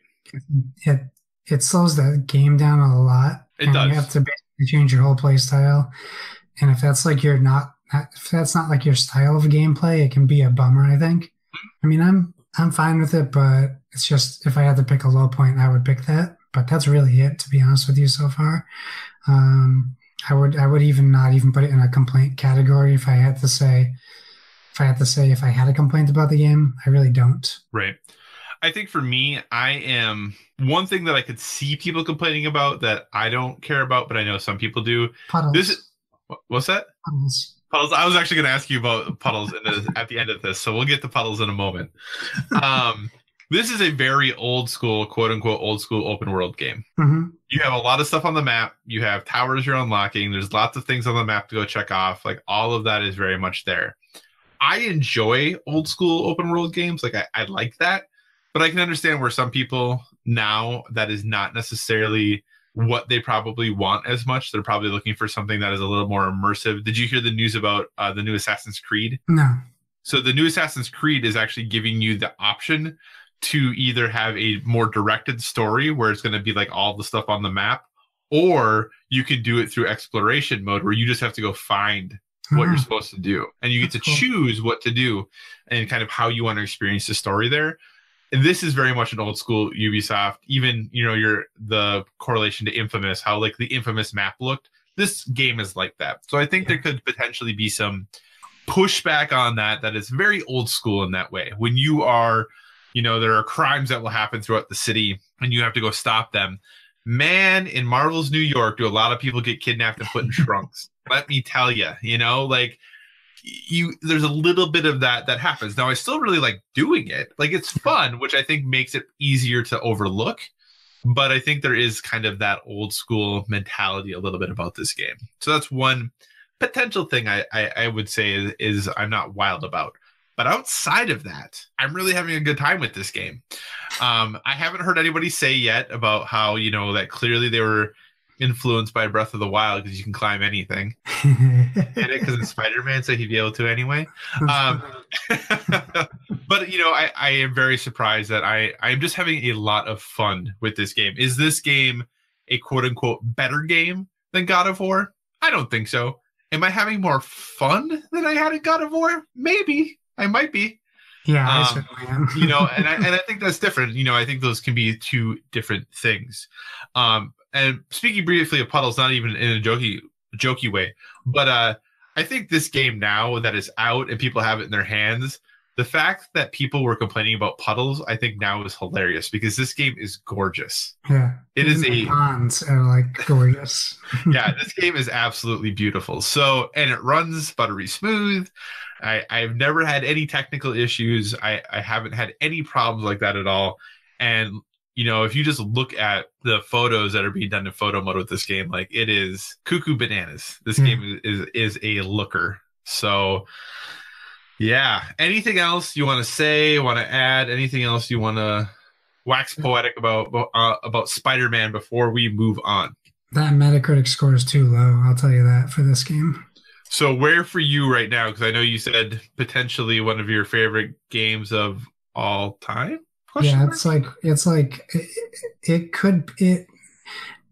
it it slows the game down a lot. It and does. You have to change your whole play style. And if that's like you're not, if that's not like your style of gameplay, it can be a bummer. I think. I mean, I'm I'm fine with it, but it's just if I had to pick a low point, I would pick that. But that's really it, to be honest with you, so far. Um, I would I would even not even put it in a complaint category if I had to say. If I had to say if I had a complaint about the game, I really don't. Right. I think for me, I am one thing that I could see people complaining about that I don't care about, but I know some people do. Puddles. This is what's that? puddles. Puddles. I was actually going to ask you about puddles in the, at the end of this, so we'll get to puddles in a moment. Um, this is a very old school, quote unquote, old school open world game. hmm You have a lot of stuff on the map. You have towers you're unlocking. There's lots of things on the map to go check off. Like all of that is very much there. I enjoy old school open world games. Like I, I like that, but I can understand where some people now that is not necessarily what they probably want as much. They're probably looking for something that is a little more immersive. Did you hear the news about uh, the new Assassin's Creed? No. So the new Assassin's Creed is actually giving you the option to either have a more directed story where it's going to be like all the stuff on the map, or you can do it through exploration mode where you just have to go find what you're Ah, supposed to do and you get to cool. choose what to do and kind of how you want to experience the story there this is very much an old school ubisoft even you know your the correlation to infamous how like the infamous map looked. This game is like that. So i think there could potentially be some pushback on that that is very old school in that way. When you are you know there are crimes that will happen throughout the city and you have to go stop them. Man in marvel's new york do a lot of people get kidnapped and put in [LAUGHS] trunks? Let me tell you you know? Like you there's a little bit of that that happens. Now i still really like doing it. Like it's fun which i think makes it easier to overlook but i think there is kind of that old school mentality a little bit about this game. So that's one potential thing i i, I would say is, is i'm not wild about. But outside of that i'm really having a good time with this game. Um i haven't heard anybody say yet about how you know that clearly they were influenced by breath of the wild because you can climb anything [LAUGHS] Get it because it's spider-man so he'd be able to anyway um, [LAUGHS] but you know, I, I am very surprised that I I'm just having a lot of fun with this game. Is this game a quote unquote better game than God of War? I don't think so. Am I having more fun than I had in God of War? Maybe. I might be. yeah, I um, certainly am. You know, and I [LAUGHS] and I think that's different. You know, I think those can be two different things. Um, and speaking briefly of puddles, not even in a jokey jokey way, but uh I think this game now that is out and people have it in their hands, the fact that people were complaining about puddles, I think now is hilarious because this game is gorgeous. yeah, It is a ponds are like gorgeous. [LAUGHS] yeah, this game is absolutely beautiful. So and it runs buttery smooth. I, I've never had any technical issues. I, I haven't had any problems like that at all. And you know, if you just look at the photos that are being done in photo mode with this game, like it is cuckoo bananas. This Hmm. game is is a looker. So yeah. Anything else you want to say? Want to add? Anything else you want to wax poetic about uh, about Spider-Man before we move on? That Metacritic score is too low. I'll tell you that for this game. So where for you right now? Because I know you said potentially one of your favorite games of all time. Question yeah, mark? it's like it's like it, it could it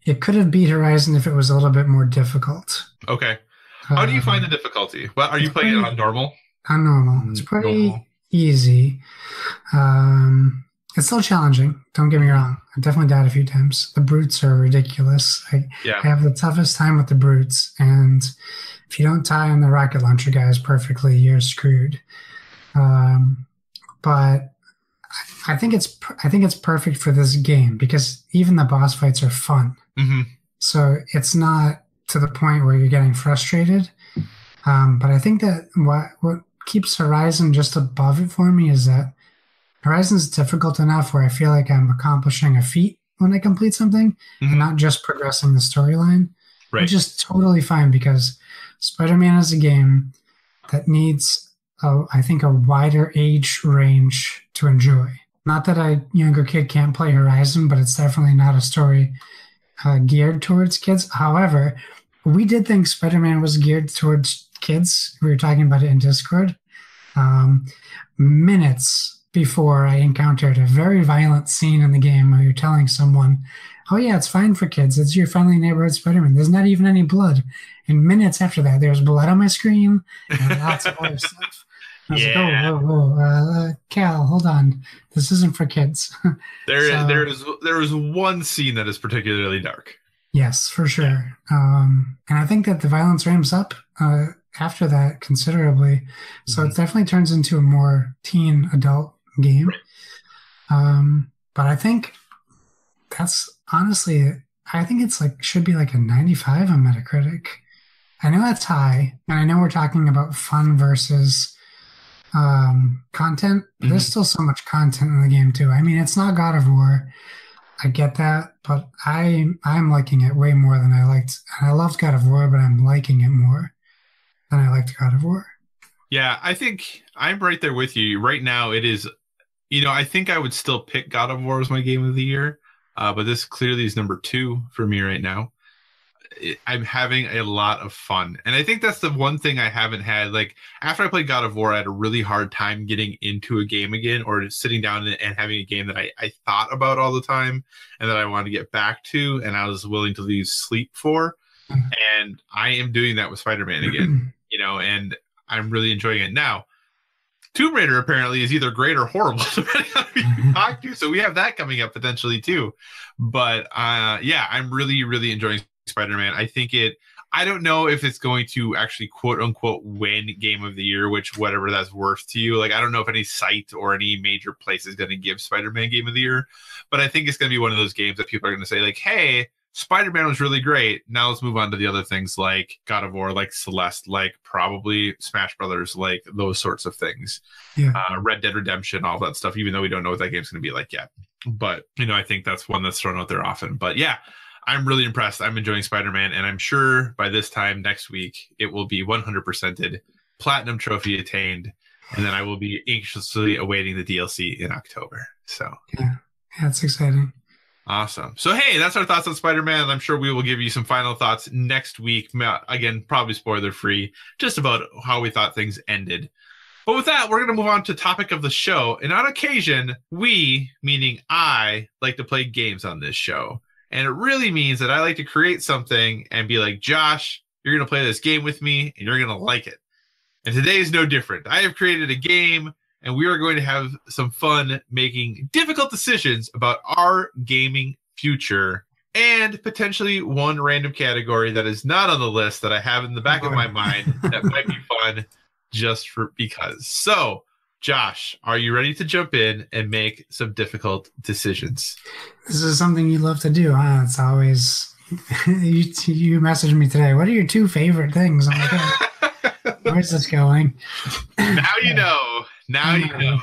it could have beat Horizon if it was a little bit more difficult. okay. How do you find the difficulty? Well, are you playing it on normal? on normal? It's pretty Normal. easy. Um, it's still challenging. Don't get me wrong. I definitely died a few times. The brutes are ridiculous. I, Yeah. I have the toughest time with the brutes, and if you don't tie on the rocket launcher guys perfectly, you're screwed. Um, but I- think it's I think it's perfect for this game because even the boss fights are fun. hmm So it's not to the point where you're getting frustrated. Um, but I think that what what keeps Horizon just above it for me is that Horizon's difficult enough where I feel like I'm accomplishing a feat when I complete something Mhm. and not just progressing the storyline. Right. Which is totally fine because Spider-Man is a game that needs, a, I think, a wider age range to enjoy. Not that a younger kid can't play Horizon, but it's definitely not a story uh, geared towards kids. However, we did think Spider-Man was geared towards kids. We were talking about it in Discord. Um, minutes before I encountered a very violent scene in the game where you're telling someone, "Oh yeah, it's fine for kids. It's your friendly neighborhood Spider-Man. There's not even any blood." And minutes after that, there's blood on my screen and lots of other stuff. I was Yeah. like, "Oh, whoa, whoa, uh, Cal, hold on. This isn't for kids." [LAUGHS] There, So- there is there is one scene that is particularly dark. Yes, for sure. Um, and I think that the violence ramps up uh, after that considerably. So Mhm. it definitely turns into a more teen adult game. Um, but I think that's honestly, I think it's like, should be like a 95 on Metacritic. I know that's high, and I know we're talking about fun versus um, content. But There's still so much content in the game too. I mean, it's not God of War. I get that, but I I'm liking it way more than I liked. And I loved God of War, but I'm liking it more than I liked God of War. Yeah, I think I'm right there with you. Right now, it is, you know, I think I would still pick God of War as my game of the year, uh, but this clearly is number two for me right now. I'm having a lot of fun. And I think that's the one thing I haven't had. Like, after I played God of War, I had a really hard time getting into a game again or sitting down and, and having a game that I, I thought about all the time and that I wanted to get back to and I was willing to lose sleep for. And I am doing that with Spider Man again, [CLEARS THROAT] you know, and I'm really enjoying it. Now, Tomb Raider apparently is either great or horrible, [LAUGHS] depending on who you talk to. So we have that coming up potentially too. But uh, yeah, I'm really, really enjoying Spider Man. I think it. I don't know if it's going to actually quote unquote win Game of the Year, which whatever that's worth to you. Like I don't know if any site or any major place is going to give Spider Man Game of the Year, but I think it's going to be one of those games that people are going to say like, "Hey, Spider Man was really great. Now let's move on to the other things like God of War, like Celeste, like probably Smash Brothers, like those sorts of things. Yeah. Uh, Red Dead Redemption, all that stuff, even though we don't know what that game's going to be like yet. But, you know, I think that's one that's thrown out there often. But yeah, I'm really impressed. I'm enjoying Spider Man, and I'm sure by this time next week, it will be 100%ed, platinum trophy attained, and then I will be anxiously awaiting the DLC in October. So, Yeah, it's exciting. Awesome. So, hey, that's our thoughts on Spider Man. I'm sure we will give you some final thoughts next week. Again, probably spoiler free, just about how we thought things ended. But with that, we're going to move on to topic of the show. And on occasion, we, meaning I, like to play games on this show. And it really means that I like to create something and be like, Josh, you're going to play this game with me and you're going to like it. And today is no different. I have created a game and we are going to have some fun making difficult decisions about our gaming future and potentially one random category that is not on the list that I have in the back of my mind that might be fun [LAUGHS] just for because. So, Josh, are you ready to jump in and make some difficult decisions? This is something you love to do, huh? It's always [LAUGHS] you. You messaged me today. What are your two favorite things? I'm like, "Oh, where's this going? now you know. Now you know.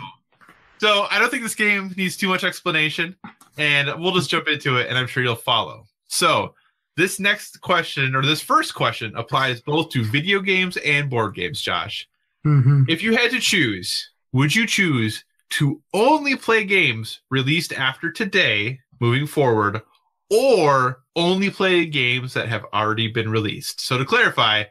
So I don't think this game needs too much explanation, and we'll just jump into it, and I'm sure you'll follow. So this next question, or this first question, applies both to video games and board games. Josh, hmm if you had to choose, would you choose to only play games released after today, moving forward, or only play games that have already been released? So to clarify,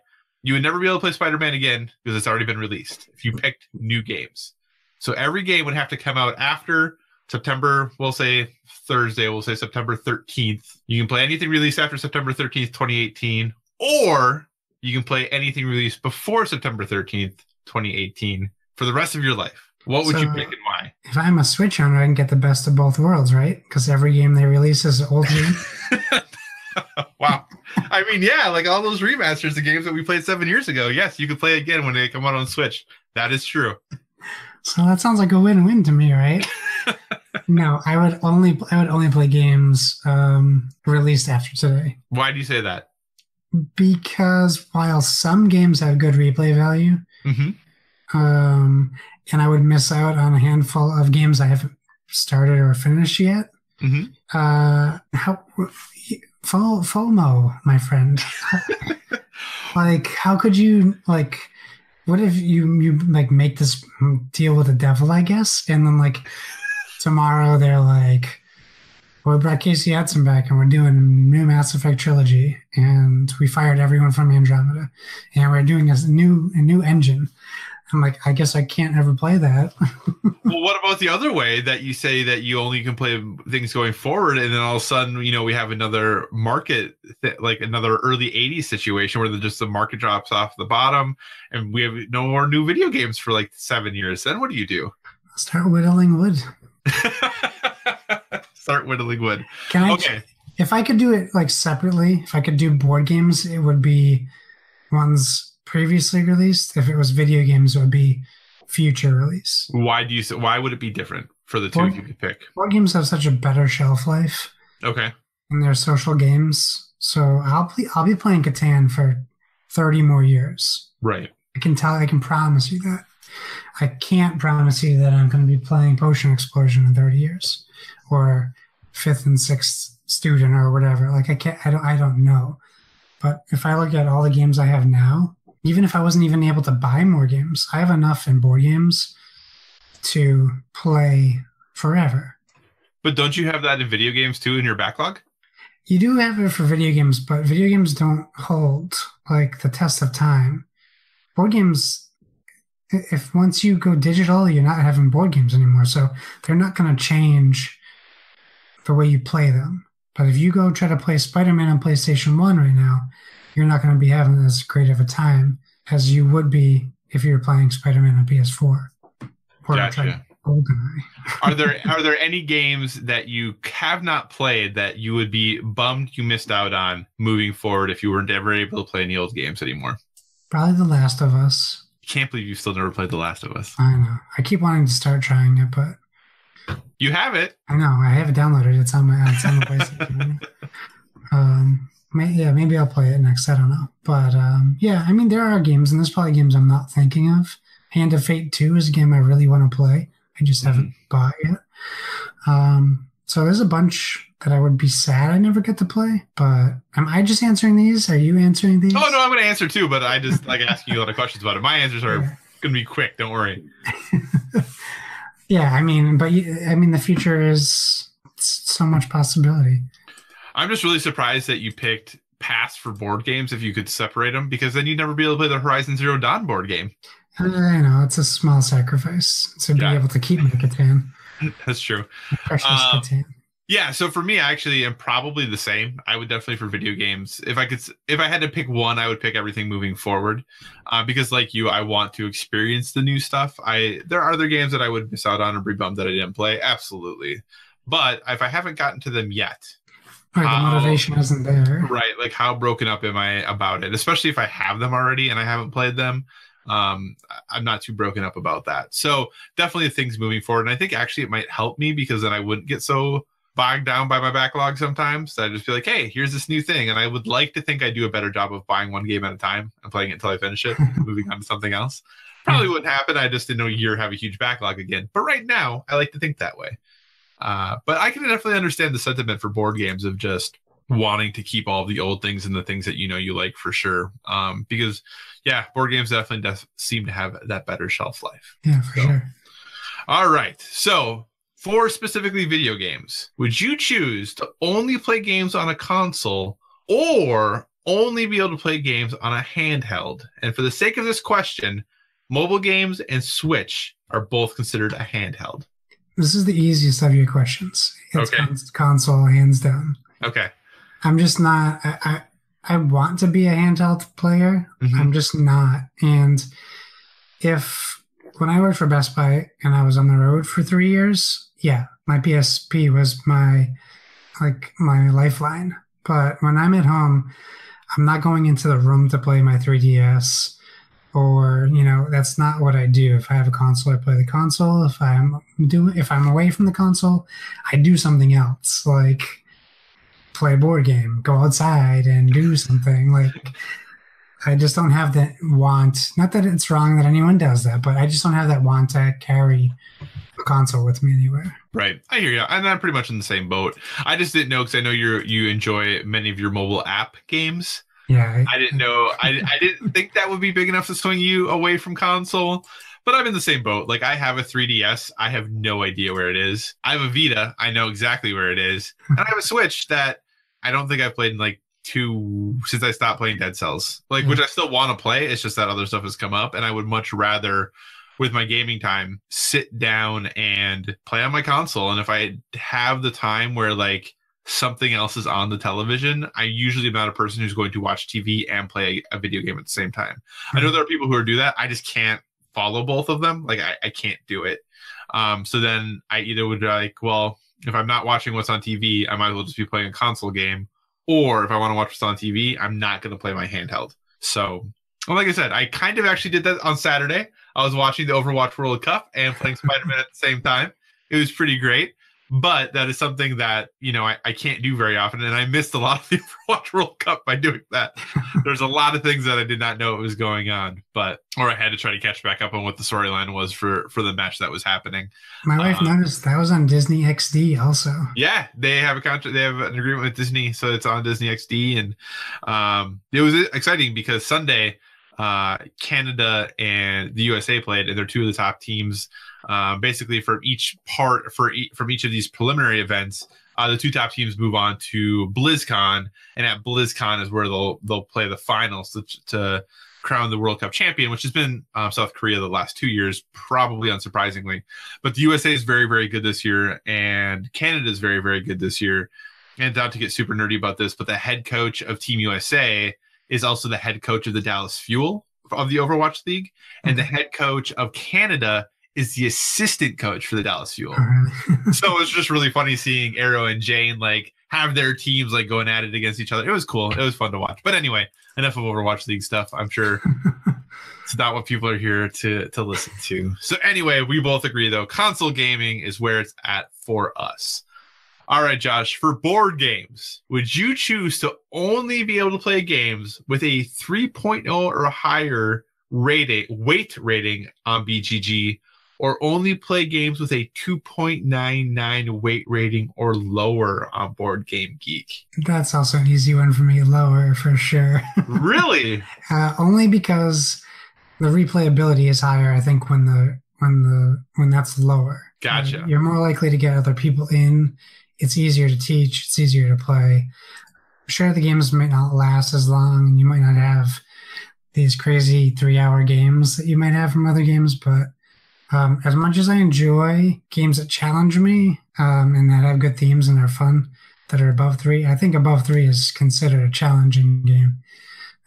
you would never be able to play Spider-Man again because it's already been released if you picked new games. So every game would have to come out after September, we'll say Thursday, we'll say September 13th. You can play anything released after September 13th, 2018, or you can play anything released before September 13th, 2018 for the rest of your life. What would you pick and why? If I'm a Switch owner, I can get the best of both worlds, right? Because every game they release is old [LAUGHS] game. wow. I mean, yeah, like all those remasters, the games that we played seven years ago. Yes, you can play again when they come out on Switch. That is true. So that sounds like a win-win to me, right? [LAUGHS] no, I would only I would only play games um, released after today Why do you say that? because while some games have good replay value, Mm-hmm. Um, and I would miss out on a handful of games I haven't started or finished yet. Mhm. Uh, how Fo- FOMO, my friend. [LAUGHS] like, how could you like? What if you you like make this deal with the devil? I guess, and then like tomorrow they're like, "Well, we brought Casey Hudson back, and we're doing a new Mass Effect trilogy, and we fired everyone from Andromeda, and we're doing a new a new engine." I'm like, I guess I can't ever play that. [LAUGHS] well, what about the other way that you say that you only can play things going forward, and then all of a sudden, you know, we have another market, th- like another early '80s situation where the, just the market drops off the bottom, and we have no more new video games for like seven years. Then what do you do? Start whittling wood. [LAUGHS] Start whittling wood. Can I? Okay. If I could do it like separately, if I could do board games, it would be ones previously released. If it was video games, it would be future release. Why do you? Why would it be different for the two if you could pick? Board games have such a better shelf life, Okay. and they're social games. So I'll be I'll be playing Catan for 30 more years. Right. I can tell, I can promise you that. I can't promise you that I'm going to be playing Potion Explosion in 30 years or fifth and sixth student or whatever. Like I can't, I don't, I don't know. But if I look at all the games I have now, even if I wasn't even able to buy more games, I have enough in board games to play forever. But don't you have that in video games too in your backlog? You do have it for video games, but video games don't hold like the test of time. Board games, if once you go digital, you're not having board games anymore. So they're not going to change the way you play them. But if you go try to play Spider Man on PlayStation 1 right now, you're not going to be having as great of a time as you would be if you were playing Spider Man on PS4. Or Gotcha. GoldenEye. [LAUGHS] Are there [LAUGHS] are there any games that you have not played that you would be bummed you missed out on moving forward if you weren't ever able to play any old games anymore? Probably The Last of Us. Can't believe you still never played The Last of Us. I know. I keep wanting to start trying it, but You have it. I know I have it downloaded. It's on my it's on the [LAUGHS] PlayStation. um, may, yeah, maybe I'll play it next. I don't know, but um, yeah, I mean there are games, and there's probably games I'm not thinking of. Hand of Fate Two is a game I really want to play. I just haven't bought yet. Um, so there's a bunch that I would be sad I never get to play. But am I just answering these? Are you answering these? Oh no, I'm going to answer too, but I just like [LAUGHS] asking you a lot of questions about it. My answers are Yeah. going to be quick. Don't worry. [LAUGHS] Yeah, I mean, but you- I mean, the future is so much possibility. I'm just really surprised that you picked Pass for board games if you could separate them, because then you'd never be able to play the Horizon Zero Dawn board game. I know it's a small sacrifice to Yeah. be able to keep my Catan, [LAUGHS] That's true. precious Um, Catan. Yeah, so for me, I actually am probably the same. I would definitely for video games. If I could, if I had to pick one, I would pick everything moving forward, uh, because like you, I want to experience the new stuff. I there are other games that I would miss out on or be bummed that I didn't play, absolutely. But if I haven't gotten to them yet, Right, the motivation isn't there. right, like how broken up am I about it? Especially if I have them already and I haven't played them. Um, I'm not too broken up about that. So definitely things moving forward, and I think actually it might help me because then I wouldn't get so bogged down by my backlog sometimes. I just be like, hey, here's this new thing, and I would like to think I do a better job of buying one game at a time and playing it until I finish it, [LAUGHS] moving on to something else. Probably wouldn't happen. I just didn't know year have a huge backlog again. But right now, I like to think that way. Uh, but I can definitely understand the sentiment for board games of just wanting to keep all the old things and the things that you know you like for sure. Um, because yeah, board games definitely does seem to have that better shelf life. Yeah, for So- sure. All right. So, for specifically video games, would you choose to only play games on a console or only be able to play games on a handheld? And for the sake of this question, mobile games and Switch are both considered a handheld. This is the easiest of your questions. It's Okay. cons- console, hands down. Okay. I'm just not. I, I I want to be a handheld player. Mhm. I'm just not. And if when I worked for Best Buy and I was on the road for three years, yeah, my PSP was my like my lifeline. But when I'm at home, I'm not going into the room to play my 3DS or you know that's not what I do. If I have a console, I play the console. If I'm doing if I'm away from the console, I do something else like play a board game, go outside and do something. Like I just don't have that want. Not that it's wrong that anyone does that, but I just don't have that want to carry a console with me anywhere. Right. I hear you. And I'm pretty much in the same boat. I just didn't know because I know you're you enjoy many of your mobile app games. Yeah, I didn't know. I, I didn't [LAUGHS] think that would be big enough to swing you away from console. But I'm in the same boat. Like I have a 3DS. I have no idea where it is. I have a Vita. I know exactly where it is. And I have a [LAUGHS] Switch that I don't think I've played in like two since I stopped playing Dead Cells. Like, which I still want to play. It's just that other stuff has come up, and I would much rather, with my gaming time, sit down and play on my console. And if I have the time where like something else is on the television, I usually am not a person who's going to watch TV and play a video game at the same time. I know there are people who are do that. I just can't follow both of them. Like I, I can't do it. Um, so then I either would be like, well, if I'm not watching what's on TV, I might as well just be playing a console game. Or if I want to watch what's on TV, I'm not going to play my handheld. So, well, like I said, I kind of actually did that on Saturday. I was watching the Overwatch World Cup and playing Spider Man at the same time. It was pretty great. But that is something that you know I, I can't do very often, and I missed a lot of the [LAUGHS] Overwatch World Cup by doing that. [LAUGHS] There's a lot of things that I did not know it was going on, but or I had to try to catch back up on what the storyline was for for the match that was happening. My wife Uh, noticed that was on Disney XD also. Yeah, they have a contract. They have an agreement with Disney, so it's on Disney XD, and um, it was exciting because Sunday, uh, Canada and the USA played, and they're two of the top teams. Um, basically, for each part for e- from each of these preliminary events, uh, the two top teams move on to BlizzCon, and at BlizzCon is where they'll they'll play the finals to, to crown the World Cup champion, which has been um, South Korea the last two years, probably unsurprisingly. But the USA is very, very good this year, and Canada is very, very good this year. And not to get super nerdy about this, but the head coach of Team USA is also the head coach of the Dallas Fuel of the Overwatch League, and the head coach of Canada is the assistant coach for the Dallas Fuel. so it was just really funny seeing Aero and Jayne like have their teams like going at it against each other. It was cool. It was fun to watch. But anyway, enough of Overwatch League stuff. I'm sure [LAUGHS] it's not what people are here to to listen to. So anyway, we both agree though, console gaming is where it's at for us. All right, Josh, for board games, would you choose to only be able to play games with a 3.0 or higher rating weight rating on BGG or only play games with a 2.99 weight rating or lower on Board Game Geek? That's also an easy one for me, lower for sure. [LAUGHS] really? Uh, only because the replayability is higher. I think when the when the when that's lower, Gotcha. Uh, you're more likely to get other people in. It's easier to teach. It's easier to play. Sure, the games might not last as long, and you might not have these crazy three-hour games that you might have from other games. But um, as much as I enjoy games that challenge me um, and that have good themes and are fun, that are above three, I think above three is considered a challenging game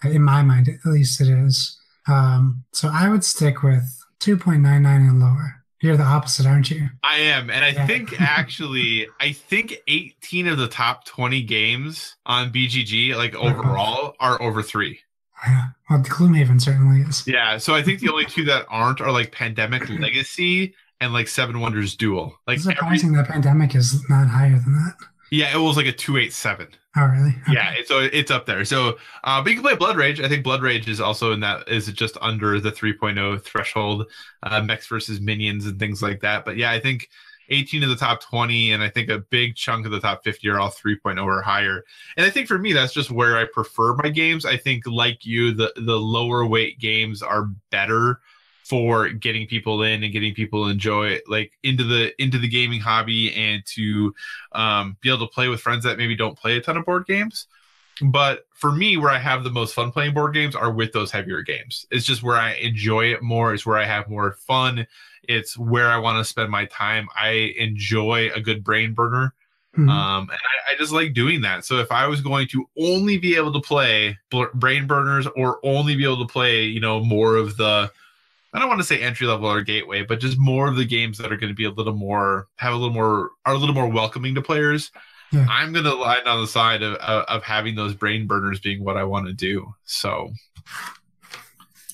in my mind at least it is um, so i would stick with 2.99 and lower you're the opposite aren't you I am. And I Yeah. think [LAUGHS] actually, I think 18 of the top 20 games on BGG, like overall, are over three. Yeah well the gloomhaven certainly is Yeah. So I think the only two that aren't are like Pandemic [CLEARS THROAT] Legacy and like Seven Wonders Duel. Like, it's every, surprising that pandemic is not higher than that yeah, it was like a 287. oh really Okay. Yeah, it's, so it's up there. So, uh, but you can play Blood Rage. I think Blood Rage is also in that is it just under the 3.0 threshold, uh, mechs versus minions and things like that. But yeah, I think 18 of the top 20, and I think a big chunk of the top 50 are all 3.0 or higher. And I think for me, that's just where I prefer my games. I think, like you, the the lower weight games are better for getting people in and getting people to enjoy like into the into the gaming hobby and to um, be able to play with friends that maybe don't play a ton of board games. But for me, where I have the most fun playing board games are with those heavier games. It's just where I enjoy it more. It's where I have more fun. It's where I want to spend my time. I enjoy a good brain burner. Mhm. Um, and I, I just like doing that. So if I was going to only be able to play bl- brain burners or only be able to play, you know, more of the, I don't want to say entry level or gateway, but just more of the games that are going to be a little more, have a little more, are a little more welcoming to players. Yeah. I'm going to line on the side of, of, of having those brain burners being what I want to do. So,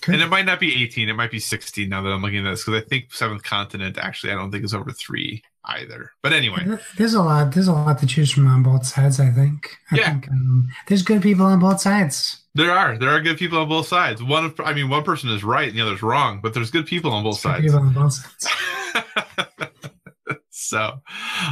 Good. and it might not be 18, it might be 16 now that I'm looking at this because I think Seventh Continent actually, I don't think is over three either. But anyway. there's a lot there's a lot to choose from on both sides i think i Yeah. think um, there's good people on both sides There are there are good people on both sides. One, of- I mean, one person is right and the other's wrong, but there's good people on both Good sides. people on both sides [LAUGHS] so,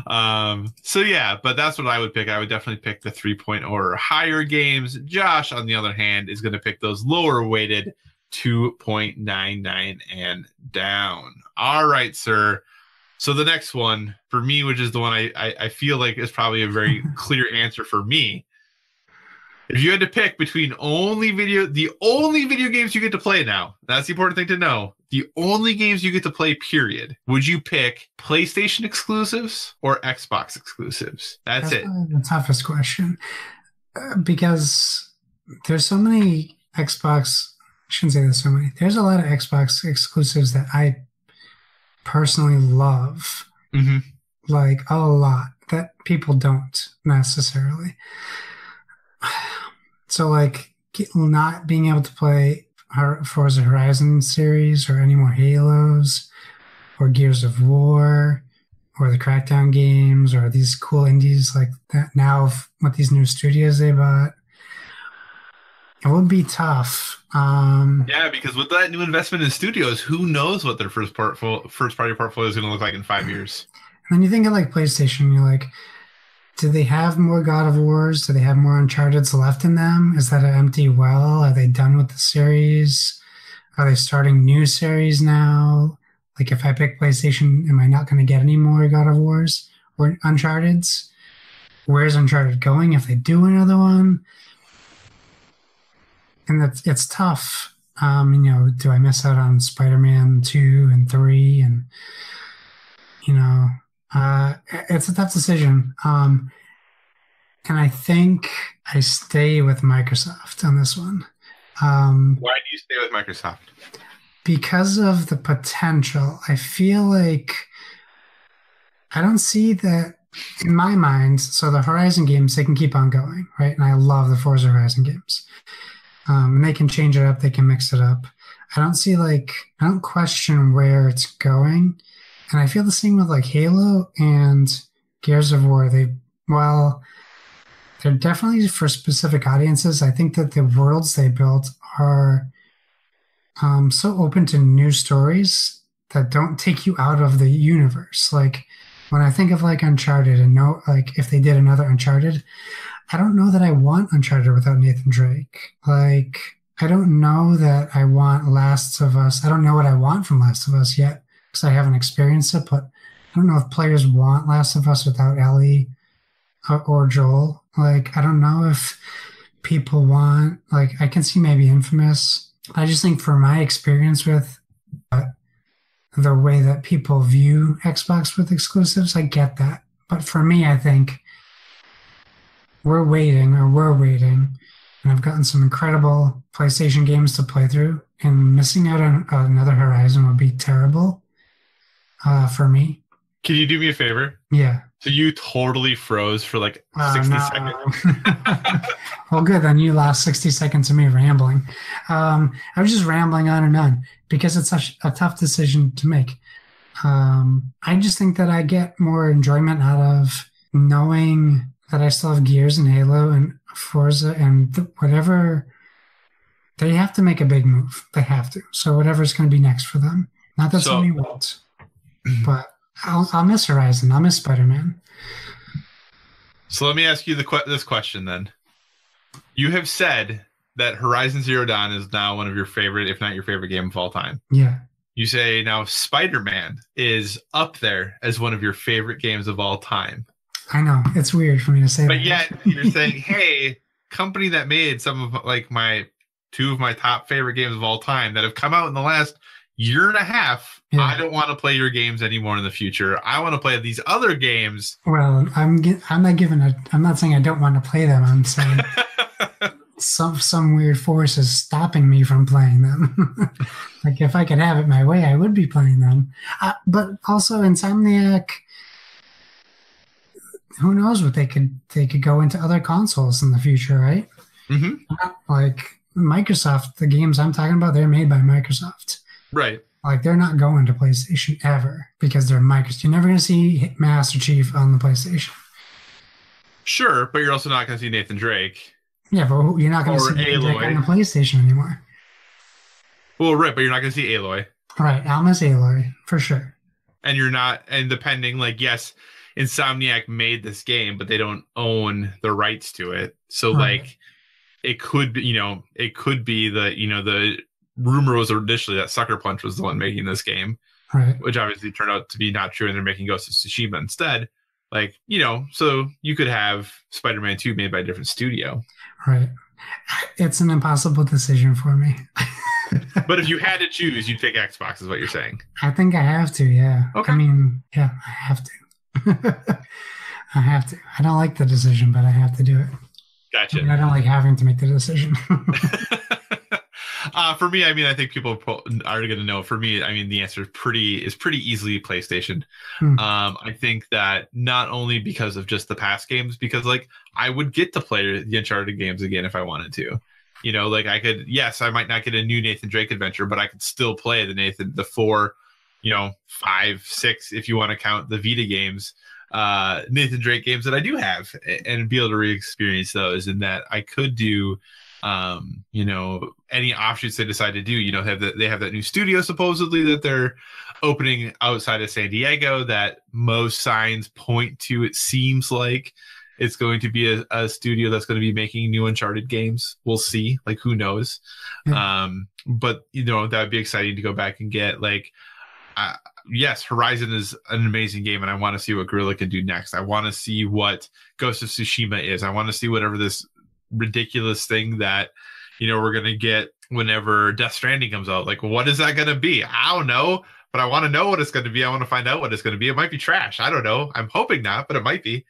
um, so yeah, but that's what I would pick. I would definitely pick the 3.0 or higher games. Josh, on the other hand, is going to pick those lower weighted 2.99 and down. All right, sir. So the next one for me, which is the one I, I, I feel like is probably a very [LAUGHS] clear answer for me. If you had to pick between only video, the only video games you get to play now, that's the important thing to know. The only games you get to play, period. Would you pick PlayStation exclusives or Xbox exclusives? That's it. probably the toughest question uh, because there's so many xbox I shouldn't say there's so many there's a lot of xbox exclusives that i personally love hmm like a lot that people don't necessarily. [SIGHS] So like not being able to play Forza Horizon series or any more Halos or Gears of War or the Crackdown games or these cool indies like that now with these new studios they bought. It would be tough. Um, yeah, because with that new investment in studios, who knows what their first portfolio, first party portfolio is going to look like in five years? And then you think of like PlayStation, you're like, do they have more God of Wars? Do they have more Uncharted's left in them? Is that an empty well? Are they done with the series? Are they starting new series now? Like, if I pick PlayStation, am I not going to get any more God of Wars or Uncharted's? Where's Uncharted going if they do another one? And it's it's tough. Um, you know, do I miss out on Spider-Man two and three, and you know, uh, it's a tough decision. Um, and I think I stay with Microsoft on this one. Um, Why do you stay with Microsoft? Because of the potential. I feel like I don't see that in my mind. So the Horizon games, they can keep on going, right? And I love the Forza Horizon games. Um, and they can change it up, they can mix it up. I don't see like, I don't question where it's going. And I feel the same with like Halo and Gears of War. They, well, they're definitely for specific audiences. I think that the worlds they built are um, so open to new stories that don't take you out of the universe. Like when I think of like Uncharted and no, like if they did another Uncharted, I don't know that I want Uncharted without Nathan Drake. Like I don't know that I want Last of Us. I don't know what I want from Last of Us yet because I haven't experienced it. But I don't know if players want Last of Us without Ellie or, uh, or Joel. Like I don't know if people want like I can see maybe Infamous. I just think for my experience with uh, the way that people view Xbox with exclusives, I get that. But for me, I think we're waiting or we're waiting and I've gotten some incredible PlayStation games to play through, and missing out on another Horizon would be terrible uh, for me. Can you do me a favor? Yeah. So you totally froze for like uh, 60 no. seconds. [LAUGHS] [LAUGHS] well, good. Then you lost 60 seconds of me rambling. Um, I was just rambling on and on because it's such a tough decision to make. Um, I just think that I get more enjoyment out of knowing that I still have Gears and Halo and Forza and th- whatever. They have to make a big move. They have to. So whatever's going to be next for them. Not that so, Sony won't, [CLEARS THROAT] but I'll, I'll miss Horizon. I'll miss Spider Man. So let me ask you the this question then. You have said that Horizon Zero Dawn is now one of your favorite, if not your favorite game of all time. Yeah. You say now Spider Man is up there as one of your favorite games of all time. I know it's weird for me to say, but that. yet you're [LAUGHS] saying, "Hey, company that made some of like my two of my top favorite games of all time that have come out in the last year and a half. Yeah. I don't want to play your games anymore in the future. I want to play these other games." Well, I'm I'm not giving a. I'm not saying I don't want to play them. I'm saying. [LAUGHS] some some weird force is stopping me from playing them. [LAUGHS] like if I could have it my way, I would be playing them. Uh, but also, Insomniac who knows what they could they could go into other consoles in the future, right? Mm-hmm. Like Microsoft, the games I'm talking about, they're made by Microsoft. Right. Like they're not going to PlayStation ever because they're Microsoft. You're never going to see Master Chief on the PlayStation. Sure, but you're also not going to see Nathan Drake. Yeah, but you're not going to see Nathan Drake on the PlayStation anymore. Well, right, but you're not going to see Aloy. Right, miss Aloy for sure. And you're not, and depending, like, yes, Insomniac made this game, but they don't own the rights to it. So right. like it could be, you know, it could be the, you know, the rumor was initially that Sucker Punch was the one making this game. Right. Which obviously turned out to be not true and they're making Ghost of Tsushima instead. Like, you know, so you could have Spider-Man 2 made by a different studio. Right. It's an impossible decision for me. [LAUGHS] [LAUGHS] but if you had to choose, you'd pick Xbox, is what you're saying. I think I have to, yeah. Okay. I mean, yeah, I have to. [LAUGHS] I have to. I don't like the decision, but I have to do it. Gotcha. I, mean, I don't like having to make the decision. Uh, for me, I mean, I think people are going to know. For me, I mean, the answer is pretty is pretty easily PlayStation. Hmm. Um, I think that not only because of just the past games, because like I would get to play the Uncharted games again if I wanted to. You know, like I could. Yes, I might not get a new Nathan Drake adventure, but I could still play the Nathan the four you know, five, six, if you want to count the Vita games, uh, Nathan Drake games that I do have and be able to re-experience those and that I could do um, you know, any offshoots they decide to do, you know, have that they have that new studio supposedly that they're opening outside of San Diego that most signs point to it seems like it's going to be a, a studio that's going to be making new Uncharted games. We'll see. Like who knows? Um, but you know, that would be exciting to go back and get like uh, yes, Horizon is an amazing game, and I want to see what Guerrilla can do next. I want to see what Ghost of Tsushima is. I want to see whatever this ridiculous thing that you know we're gonna get whenever Death Stranding comes out. Like, what is that gonna be? I don't know, but I want to know what it's gonna be. I want to find out what it's gonna be. It might be trash. I don't know. I'm hoping not, but it might be.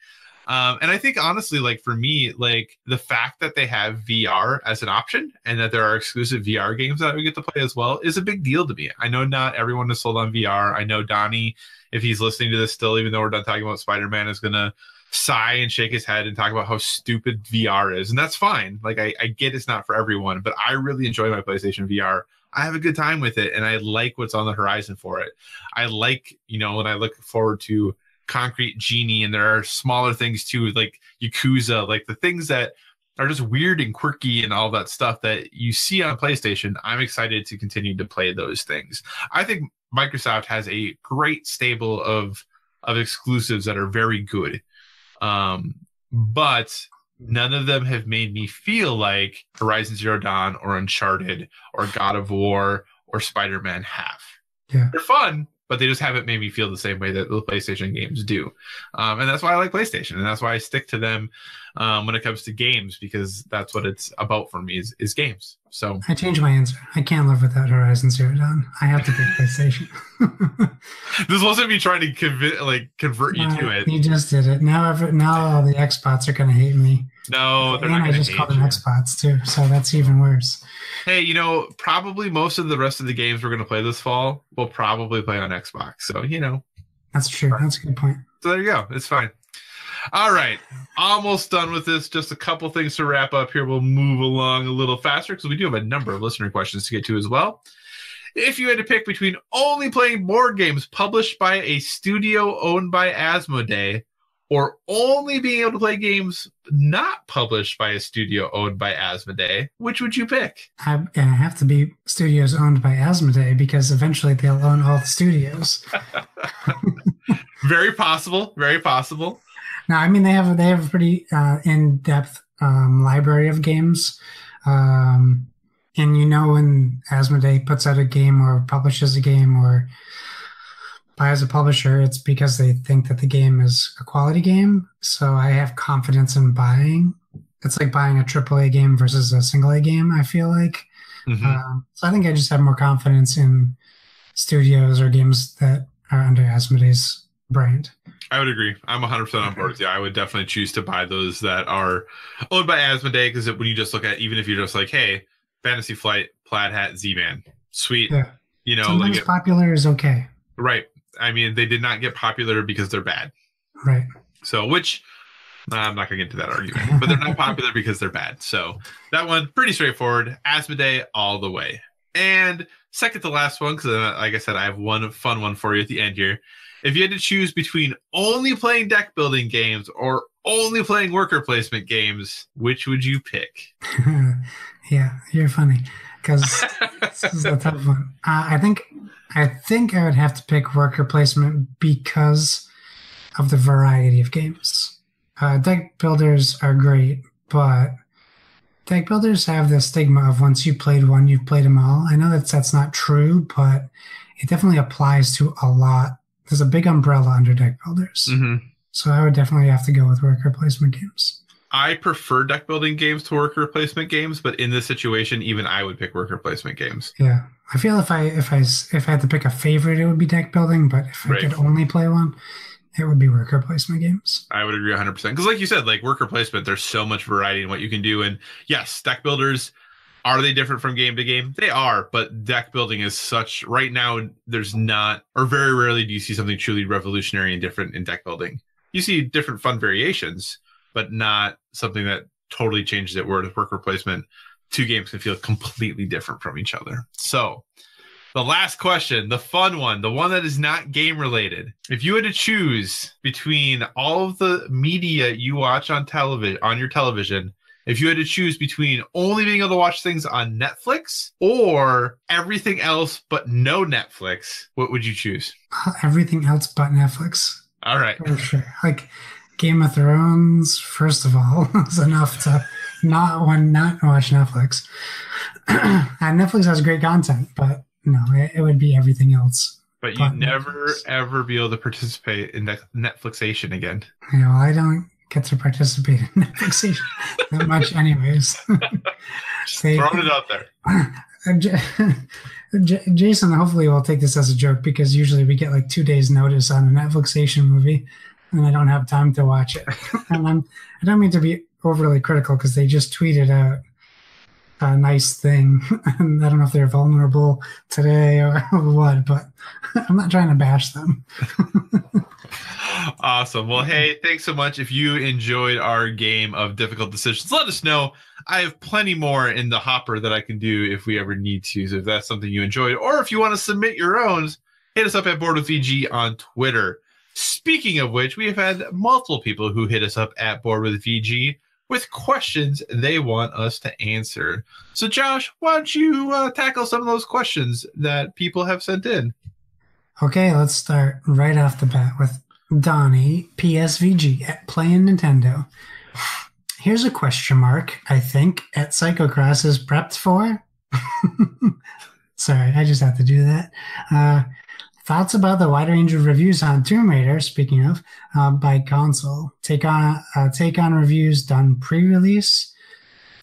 Um, and I think honestly, like for me, like the fact that they have VR as an option and that there are exclusive VR games that we get to play as well is a big deal to me. I know not everyone is sold on VR. I know Donnie, if he's listening to this still, even though we're done talking about Spider Man, is gonna sigh and shake his head and talk about how stupid VR is. And that's fine. Like I, I get it's not for everyone, but I really enjoy my PlayStation VR. I have a good time with it and I like what's on the horizon for it. I like, you know, when I look forward to Concrete Genie and there are smaller things too, like Yakuza, like the things that are just weird and quirky and all that stuff that you see on PlayStation. I'm excited to continue to play those things. I think Microsoft has a great stable of of exclusives that are very good. Um, but none of them have made me feel like Horizon Zero Dawn or Uncharted or God of War or Spider Man have. Yeah. They're fun, but they just haven't made me feel the same way that the PlayStation games do. Um, and that's why I like PlayStation, and that's why I stick to them um, when it comes to games because that's what it's about for me is, is games. So I changed my answer. I can't live without Horizon Zero Dawn. I have to pick [LAUGHS] PlayStation. [LAUGHS] this wasn't me trying to conv- like convert you to it. You just did it. Now, every, now all the Xbots are going to hate me. No, they're and not I just called them Xbots too, so that's even worse. Hey, you know, probably most of the rest of the games we're going to play this fall will probably play on Xbox. So you know, that's true. That's a good point. So there you go. It's fine. All right, almost done with this. Just a couple things to wrap up here. We'll move along a little faster because we do have a number of listener questions to get to as well. If you had to pick between only playing board games published by a studio owned by Asmodee or only being able to play games not published by a studio owned by Asmodee, which would you pick? I, I have to be studios owned by Asmodee because eventually they'll own all the studios. [LAUGHS] very possible. Very possible. No, I mean they have they have a pretty uh, in depth um, library of games, um, and you know when Asmodee puts out a game or publishes a game or buys a publisher, it's because they think that the game is a quality game. So I have confidence in buying. It's like buying a AAA game versus a single A game. I feel like. Mm-hmm. Um, so I think I just have more confidence in studios or games that are under Asmodee's brand. I would agree. I'm 100% on board with you. I would definitely choose to buy those that are owned by Asmodee because when you just look at, even if you're just like, hey, Fantasy Flight, Plaid Hat, Z Man, sweet. Yeah. You know, Sometimes like popular is okay. Right. I mean, they did not get popular because they're bad. Right. So, which nah, I'm not going to get into that argument, but they're not popular because they're bad. So, that one, pretty straightforward. Asmodee all the way. And second to last one, because uh, like I said, I have one fun one for you at the end here. If you had to choose between only playing deck building games or only playing worker placement games, which would you pick? [LAUGHS] yeah, you're funny because this is a tough one. Uh, I think I think I would have to pick worker placement because of the variety of games. Uh, deck builders are great, but deck builders have the stigma of once you played one, you've played them all. I know that that's not true, but it definitely applies to a lot there's a big umbrella under deck builders. Mm-hmm. So I would definitely have to go with worker placement games. I prefer deck building games to worker placement games, but in this situation, even I would pick worker placement games. Yeah, I feel if I if I if I had to pick a favorite, it would be deck building. But if I could only play one, it would be worker placement games. I would agree 100 percent because, like you said, like worker placement, there's so much variety in what you can do, and yes, deck builders are they different from game to game? They are, but deck building is such right now there's not or very rarely do you see something truly revolutionary and different in deck building. You see different fun variations, but not something that totally changes it where with worker placement, two games can feel completely different from each other. So The last question, the fun one, the one that is not game related. If you had to choose between all of the media you watch on television on your television, if you had to choose between only being able to watch things on Netflix or everything else but no Netflix, what would you choose? Uh, everything else but Netflix. All right. For sure. Like Game of Thrones, first of all, [LAUGHS] is enough to not one not watch Netflix. [CLEARS THROAT] and Netflix has great content, but no, it, it would be everything else. But you never Netflix. ever be able to participate in Netflixation again. You know, I don't get to participate in [LAUGHS] Netflixation that much, anyways. [LAUGHS] Just throwing it out there. Jason hopefully will take this as a joke because usually we get like two days notice on a Netflixation movie and I don't have time to watch it. [LAUGHS] and I'm, I don't mean to be overly critical because they just tweeted out a nice thing. [LAUGHS] and I don't know if they're vulnerable today or [LAUGHS] what, but I'm not trying to bash them. awesome. Well, hey, thanks so much. If you enjoyed our game of difficult decisions, let us know. I have plenty more in the hopper that I can do if we ever need to. So if that's something you enjoyed, or if you want to submit your own, hit us up at Board with VG on Twitter. Speaking of which, we have had multiple people who hit us up at Board with VG with questions they want us to answer. So, Josh, why don't you uh, tackle some of those questions that people have sent in? Okay, let's start right off the bat with Donnie PSVG at Playing Nintendo. Here's a question mark, I think, at Cycocross is prepped for. [LAUGHS] Sorry, I just have to do that. Uh, thoughts about the wide range of reviews on Tomb Raider, speaking of, uh, by console. Take on uh, take on reviews done pre-release.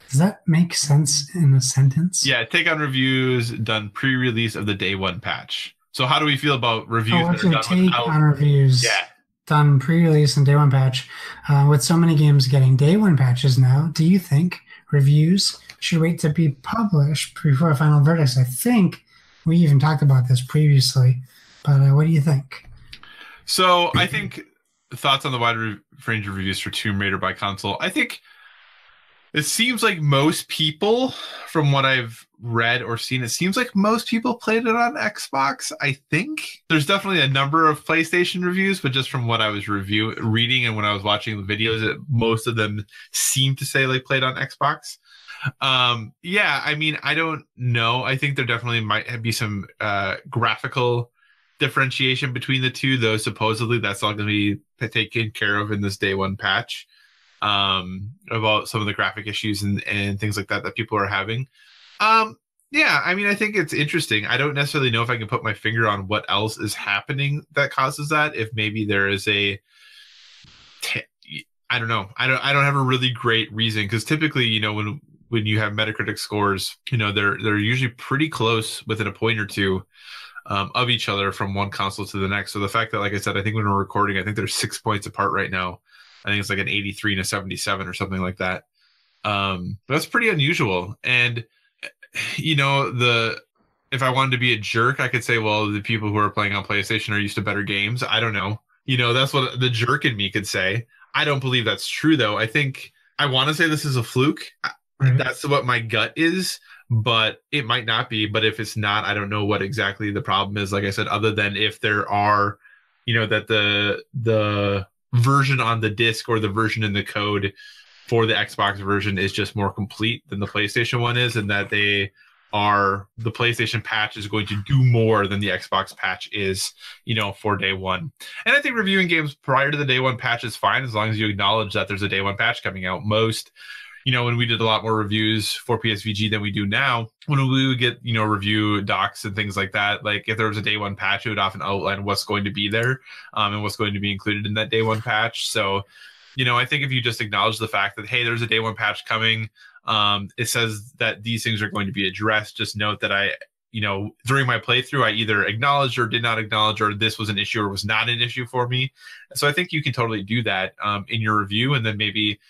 Does that make sense in a sentence? Yeah, take on reviews done pre-release of the day one patch. So how do we feel about reviews? Oh, actually, take without... on reviews. Yeah done pre-release and day one patch. Uh, with so many games getting day one patches now, do you think reviews should wait to be published before final verdicts? I think we even talked about this previously, but uh, what do you think? So I think thoughts on the wide range of reviews for Tomb Raider by console. I think it seems like most people, from what I've read or seen, it seems like most people played it on Xbox. I think there's definitely a number of PlayStation reviews, but just from what I was review reading and when I was watching the videos, it, most of them seem to say they played on Xbox. Um, yeah, I mean, I don't know. I think there definitely might be some uh, graphical differentiation between the two, though. Supposedly, that's all going to be taken care of in this day one patch um, about some of the graphic issues and, and things like that that people are having. Um, yeah, I mean, I think it's interesting. I don't necessarily know if I can put my finger on what else is happening that causes that. If maybe there is a, t- I don't know. I don't. I don't have a really great reason because typically, you know, when when you have Metacritic scores, you know, they're they're usually pretty close within a point or two um, of each other from one console to the next. So the fact that, like I said, I think when we're recording, I think they're six points apart right now. I think it's like an 83 and a 77 or something like that. Um, that's pretty unusual. And you know, the if I wanted to be a jerk, I could say, well, the people who are playing on PlayStation are used to better games. I don't know. You know, that's what the jerk in me could say. I don't believe that's true though. I think I want to say this is a fluke. Mm-hmm. That's what my gut is, but it might not be. But if it's not, I don't know what exactly the problem is. Like I said, other than if there are, you know, that the the version on the disc or the version in the code for the Xbox version is just more complete than the PlayStation one is, and that they are the PlayStation patch is going to do more than the Xbox patch is, you know, for day one. And I think reviewing games prior to the day one patch is fine as long as you acknowledge that there's a day one patch coming out. Most you know, when we did a lot more reviews for PSVG than we do now, when we would get, you know, review docs and things like that, like if there was a day one patch, it would often outline what's going to be there um, and what's going to be included in that day one patch. So, you know, I think if you just acknowledge the fact that, hey, there's a day one patch coming, um, it says that these things are going to be addressed. Just note that I, you know, during my playthrough, I either acknowledged or did not acknowledge, or this was an issue or was not an issue for me. So I think you can totally do that um, in your review and then maybe.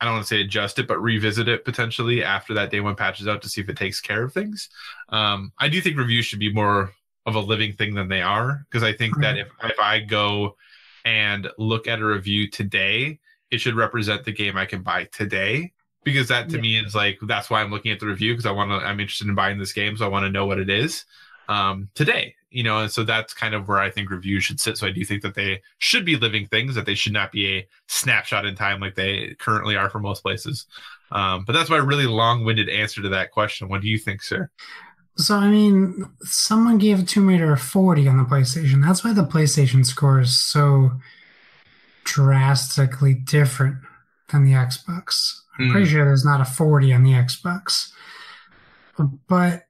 I don't want to say adjust it, but revisit it potentially after that day one patches out to see if it takes care of things. Um, I do think reviews should be more of a living thing than they are because I think that if if I go and look at a review today, it should represent the game I can buy today. because that to Yeah. me is like that's why I'm looking at the review because I want to I'm interested in buying this game so I want to know what it is um today you know and so that's kind of where I think reviews should sit so I do think that they should be living things that they should not be a snapshot in time like they currently are for most places um but that's my really long-winded answer to that question what do you think sir So I mean, someone gave Tomb Raider a 40 on the PlayStation. That's why the PlayStation score is so drastically different than the Xbox. I'm pretty sure there's not a 40 on the Xbox. But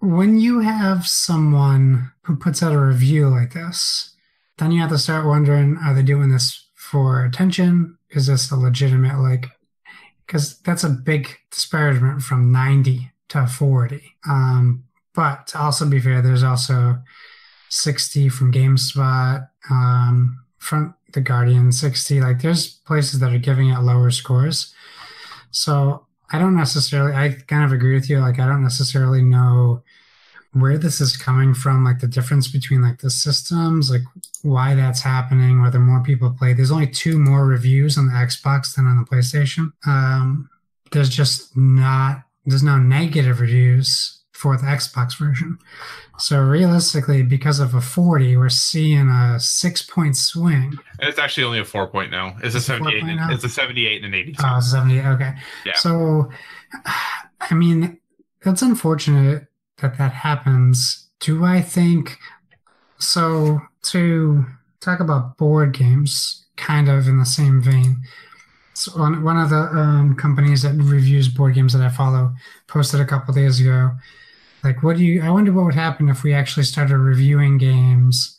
when you have someone who puts out a review like this, then you have to start wondering are they doing this for attention? Is this a legitimate, like, because that's a big disparagement from 90 to 40. Um, but to also be fair, there's also 60 from GameSpot, um, from The Guardian, 60. Like, there's places that are giving it lower scores. So I don't necessarily, I kind of agree with you. Like, I don't necessarily know where this is coming from, like the difference between like the systems, like why that's happening, whether more people play. There's only two more reviews on the Xbox than on the PlayStation. Um, there's just not, there's no negative reviews for the Xbox version. So realistically, because of a 40, we're seeing a six point swing. it's actually only a four point now it's a It's a 78 point and, now? it's a 78 and an 82 Oh, 70. Okay. Yeah. So, I mean, that's unfortunate that that happens. Do I think so? To talk about board games, kind of in the same vein. So one, one of the um, companies that reviews board games that I follow posted a couple days ago. Like, what do you? I wonder what would happen if we actually started reviewing games,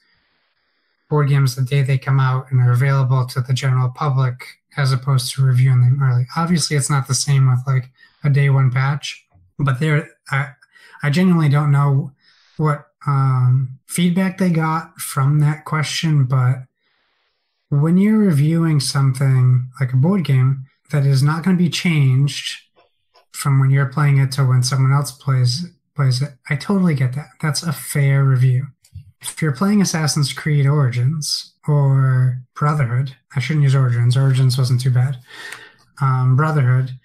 board games, the day they come out and are available to the general public, as opposed to reviewing them early. Obviously, it's not the same with like a day one patch, but there, I genuinely don't know what um, feedback they got from that question. But when you're reviewing something like a board game that is not going to be changed from when you're playing it to when someone else plays plays it, I totally get that. That's a fair review. If you're playing Assassin's Creed Origins or Brotherhood, I shouldn't use Origins. Origins wasn't too bad. Um, Brotherhood,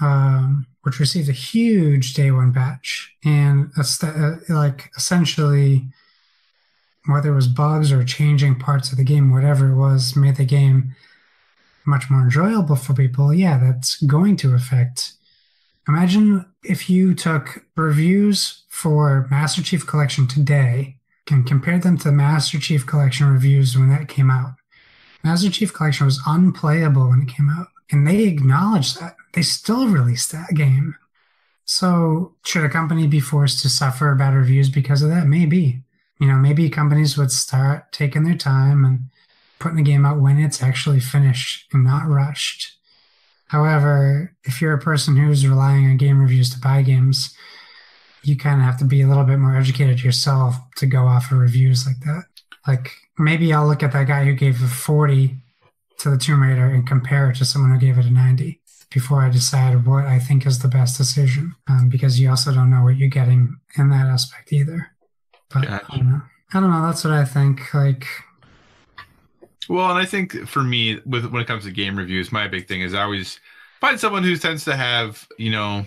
um, which received a huge day one patch, and uh, like essentially, whether it was bugs or changing parts of the game, whatever it was, made the game much more enjoyable for people. Yeah, that's going to affect. Imagine if you took reviews for Master Chief Collection today and compared them to Master Chief Collection reviews when that came out. Master Chief Collection was unplayable when it came out, and they acknowledged that. They still released that game. So, should a company be forced to suffer bad reviews because of that? Maybe. You know, maybe companies would start taking their time and putting the game out when it's actually finished and not rushed. However, if you're a person who's relying on game reviews to buy games, you kind of have to be a little bit more educated yourself to go off of reviews like that. Like maybe I'll look at that guy who gave a 40 to the Tomb Raider and compare it to someone who gave it a 90 before I decide what I think is the best decision. Um, because you also don't know what you're getting in that aspect either. But Yeah. I don't know. I don't know. That's what I think. Like, Well, and I think for me, with when it comes to game reviews, my big thing is I always find someone who tends to have, you know,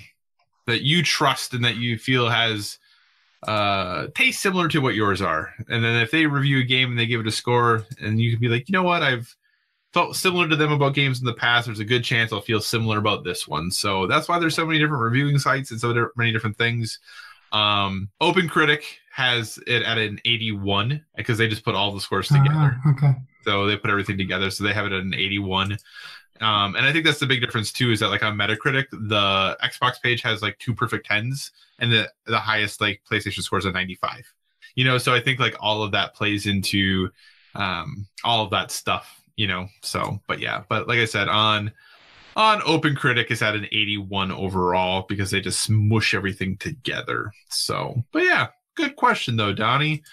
that you trust and that you feel has uh taste similar to what yours are. And then if they review a game and they give it a score, and you can be like, you know what, I've felt similar to them about games in the past. There's a good chance I'll feel similar about this one. So that's why there's so many different reviewing sites and so many different things. Um, Open Critic has it at an 81 because they just put all the scores together. ah, okay. So they put everything together. So they have it at an 81. Um, and I think that's the big difference too, is that like on Metacritic, the Xbox page has like two perfect tens and the the highest like PlayStation scores are 95. You know, so I think like all of that plays into um all of that stuff, you know. So but yeah, but like I said, on on Open Critic is at an 81 overall because they just smush everything together. So but yeah, good question though, Donnie.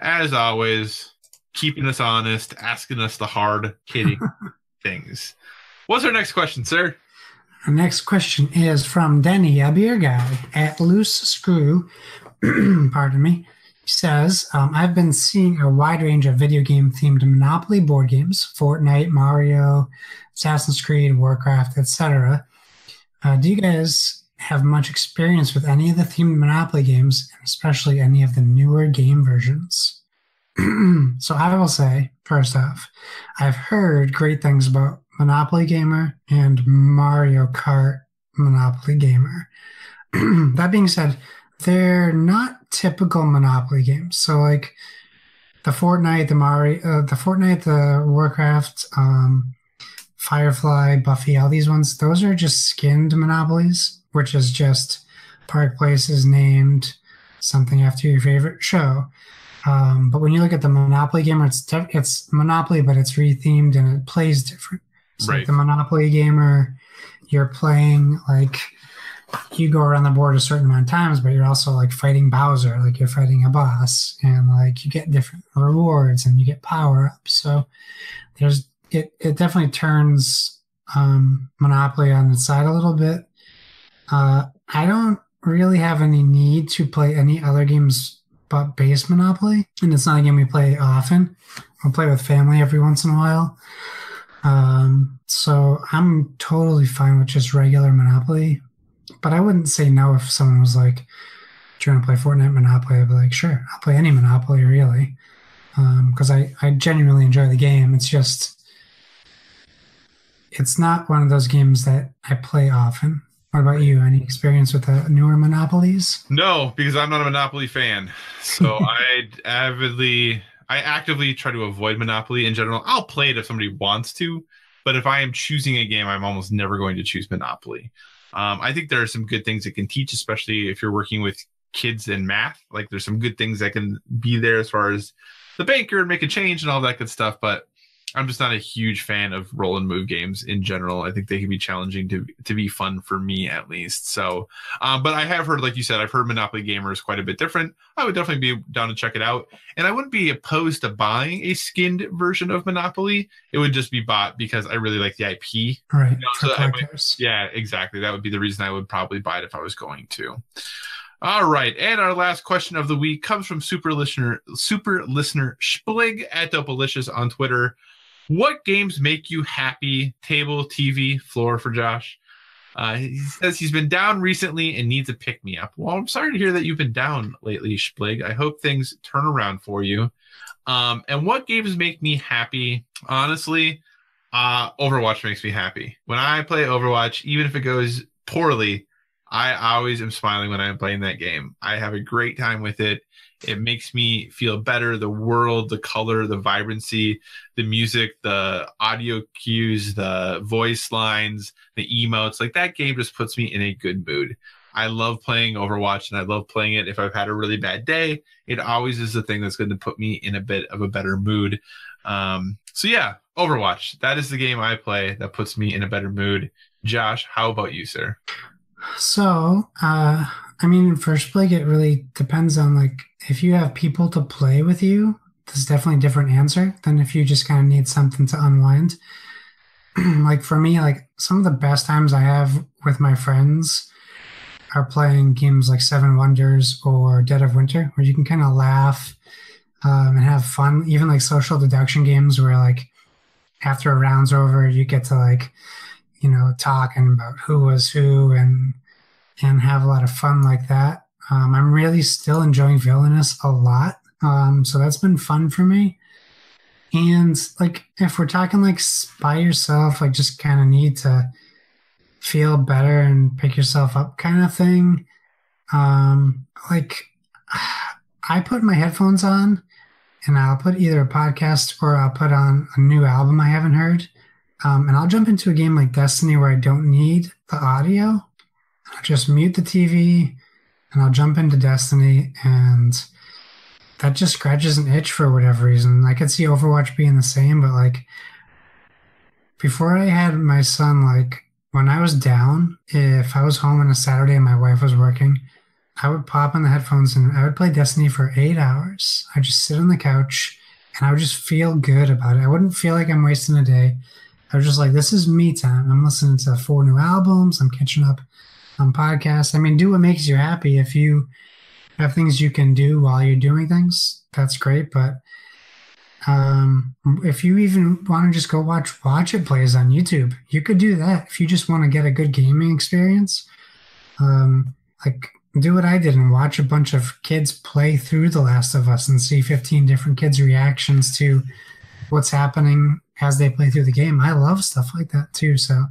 As always, keeping us honest, asking us the hard hitting [LAUGHS] things. What's our next question, sir? our next question is from beer guy at Loose Screw. [CLEARS THROAT] Pardon me. Says, um, I've been seeing a wide range of video game themed Monopoly board games Fortnite, Mario, Assassin's Creed, Warcraft, etc. Uh, do you guys have much experience with any of the themed Monopoly games, and especially any of the newer game versions? [CLEARS THROAT] so I will say, first off, I've heard great things about Monopoly Gamer and Mario Kart Monopoly Gamer. [CLEARS THROAT] that being said, they're not typical Monopoly games. So like the Fortnite, the Mario, uh, the Fortnite, the Warcraft, um, Firefly, Buffy, all these ones, those are just skinned monopolies, which is just Park Place is named something after your favorite show. Um, but when you look at the Monopoly gamer, it's def- it's Monopoly, but it's rethemed and it plays different. So Right. like the Monopoly gamer, you're playing like you go around the board a certain amount of times, but you're also like fighting Bowser, like you're fighting a boss, and like you get different rewards and you get power ups. So there's it. It definitely turns um, Monopoly on its side a little bit. Uh, I don't really have any need to play any other games but base Monopoly, and it's not a game we play often. We'll play with family every once in a while. Um, so I'm totally fine with just regular Monopoly, but I wouldn't say no if someone was like, "Do you want to play Fortnite Monopoly?" I'd be like, "Sure, I'll play any Monopoly, really," um, because I I genuinely enjoy the game. It's just it's not one of those games that I play often. What about you? Any experience with the newer Monopolies? No, because I'm not a Monopoly fan. So [LAUGHS] I avidly, I actively try to avoid Monopoly in general. I'll play it if somebody wants to, but if I am choosing a game, I'm almost never going to choose Monopoly. Um, I think there are some good things it can teach, especially if you're working with kids in math. Like there's some good things that can be there as far as the banker and make a change and all that good stuff. But I'm just not a huge fan of roll and move games in general. I think they can be challenging to to be fun for me at least. So um, but I have heard, like you said, I've heard Monopoly Gamer is quite a bit different. I would definitely be down to check it out. And I wouldn't be opposed to buying a skinned version of Monopoly. It would just be bought because I really like the IP. Right. No, for so might- Yeah, exactly. That would be the reason I would probably buy it if I was going to. All right, and our last question of the week comes from super listener super listener Splig at Dopalicious on Twitter. What games make you happy? Table, TV, floor for Josh. Uh, he says he's been down recently and needs a pick me up. Well, I'm sorry to hear that you've been down lately, Splig. I hope things turn around for you. Um, and what games make me happy? Honestly, uh, Overwatch makes me happy. When I play Overwatch, even if it goes poorly, I always am smiling when I'm playing that game. I have a great time with it. It makes me feel better. The world, the color, the vibrancy, the music, the audio cues, the voice lines, the emotes like that game just puts me in a good mood. I love playing Overwatch and I love playing it if I've had a really bad day. It always is the thing that's going to put me in a bit of a better mood. Um, so yeah, Overwatch. That is the game I play that puts me in a better mood. Josh, how about you, sir? So, uh, I mean, for Splig, it really depends on like if you have people to play with you. There's definitely a different answer than if you just kind of need something to unwind. [CLEARS THROAT] like for me, like some of the best times I have with my friends are playing games like Seven Wonders or Dead of Winter, where you can kind of laugh um, and have fun. Even like social deduction games, where like after a round's over, you get to like you know talking about who was who and and have a lot of fun like that. Um, I'm really still enjoying Villainous a lot, um, so that's been fun for me. And like if we're talking like by yourself, like just kind of need to feel better and pick yourself up kind of thing. Um, like [SIGHS] I put my headphones on and I'll put either a podcast or I'll put on a new album I haven't heard. Um, and I'll jump into a game like Destiny where I don't need the audio. I'll just mute the TV and I'll jump into Destiny and that just scratches an itch for whatever reason. I could see Overwatch being the same, but like before I had my son, like when I was down, if I was home on a Saturday and my wife was working, I would pop in the headphones and I would play Destiny for eight hours. I'd just sit on the couch and I would just feel good about it. I wouldn't feel like I'm wasting a day. I was just like, this is me time. I'm listening to four new albums. I'm catching up on podcasts. I mean, do what makes you happy. If you have things you can do while you're doing things, that's great. But Um, if you even want to just go watch watch it plays on YouTube, you could do that. If you just want to get a good gaming experience, um, like do what I did and watch a bunch of kids play through The Last of Us and see 15 different kids' reactions to what's happening as they play through the game. I love stuff like that too. So,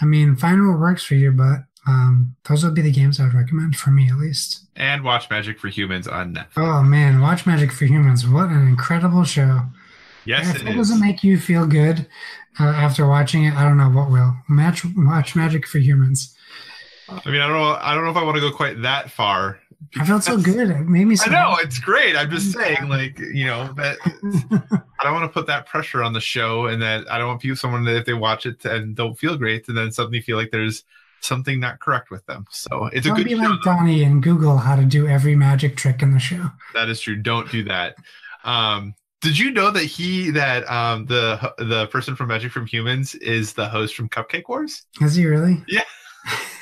I mean, find what works for you, but um, those would be the games I would recommend for me at least. And watch Magic for Humans on Netflix. Oh man, watch Magic for Humans. What an incredible show. Yes, if it it doesn't make you feel good uh, after watching it, I don't know what will. Match, watch Magic for Humans. I mean, I don't know. I don't know if I want to go quite that far. I felt so good. It made me. So [LAUGHS] I know it's great. I'm just saying, like you know, that [LAUGHS] I don't want to put that pressure on the show, and that I don't want people, someone that if they watch it and don't feel great, and then suddenly feel like there's something not correct with them. So it's a Don't good be show. like Donnie and Google how to do every magic trick in the show. That is true. Don't do that. Um, did you know that he that um the the person from Magic from Humans is the host from Cupcake Wars? Is he really? [LAUGHS]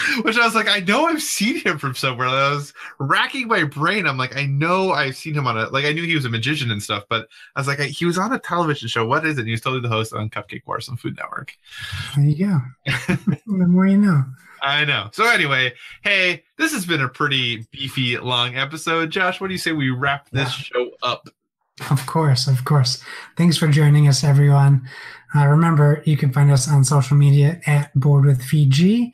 [LAUGHS] Which I was like, I know I've seen him from somewhere. I was racking my brain. I'm like, I know I've seen him on a like I knew he was a magician and stuff, but I was like, I, he was on a television show. What is it? He was totally the host on Cupcake Wars on Food Network. There you go. [LAUGHS] the more you know. I know. So anyway, hey, this has been a pretty beefy long episode. Josh, what do you say we wrap this show up? Of course, of course. Thanks for joining us, everyone. Uh, remember, you can find us on social media at Board with VG.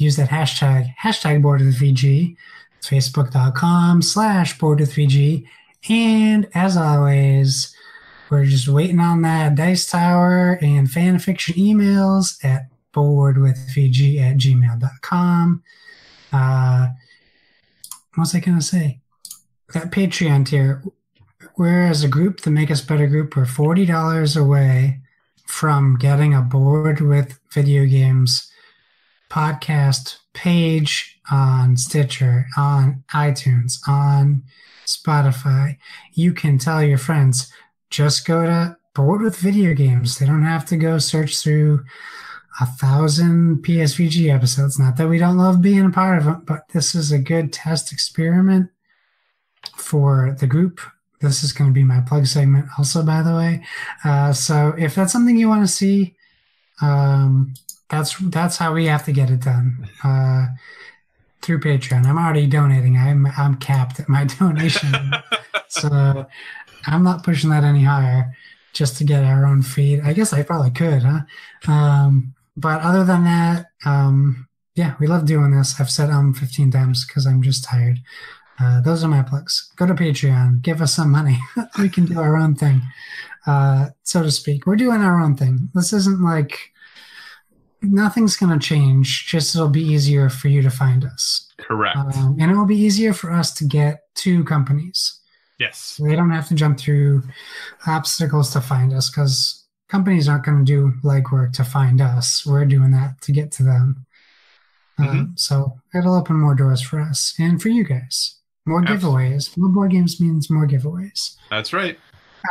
Use that hashtag, hashtag Board with VG. It's facebook.com slash Board with VG. And as always, we're just waiting on that Dice Tower and fan fiction emails at boardwithvg at gmail.com. Uh, what was I going to say? That Patreon tier, we're as a group, the Make Us Better group, we're forty dollars away from getting a board with video games podcast page on Stitcher, on iTunes, on Spotify. You can tell your friends, just go to board with video games. They don't have to go search through a thousand PSVG episodes. Not that we don't love being a part of them, but this is a good test experiment for the group. This is going to be my plug segment, also, by the way. Uh, so if that's something you want to see, um, that's that's how we have to get it done uh, through Patreon. I'm already donating. I'm I'm capped at my [LAUGHS] donation, so I'm not pushing that any higher just to get our own feed. I guess I probably could, huh? Um, but other than that, um, yeah, we love doing this. I've said um 15 times because I'm just tired. Uh, those are my plugs. Go to Patreon, give us some money. [LAUGHS] we can do our own thing, uh, so to speak. We're doing our own thing. This isn't like nothing's going to change. Just it'll be easier for you to find us, Correct. um, and it will be easier for us to get to companies. yes. So they don't have to jump through obstacles to find us because companies aren't going to do legwork to find us. We're doing that to get to them. Um, so it'll open more doors for us and for you guys. More Absolutely. giveaways. More board games means more giveaways. That's right.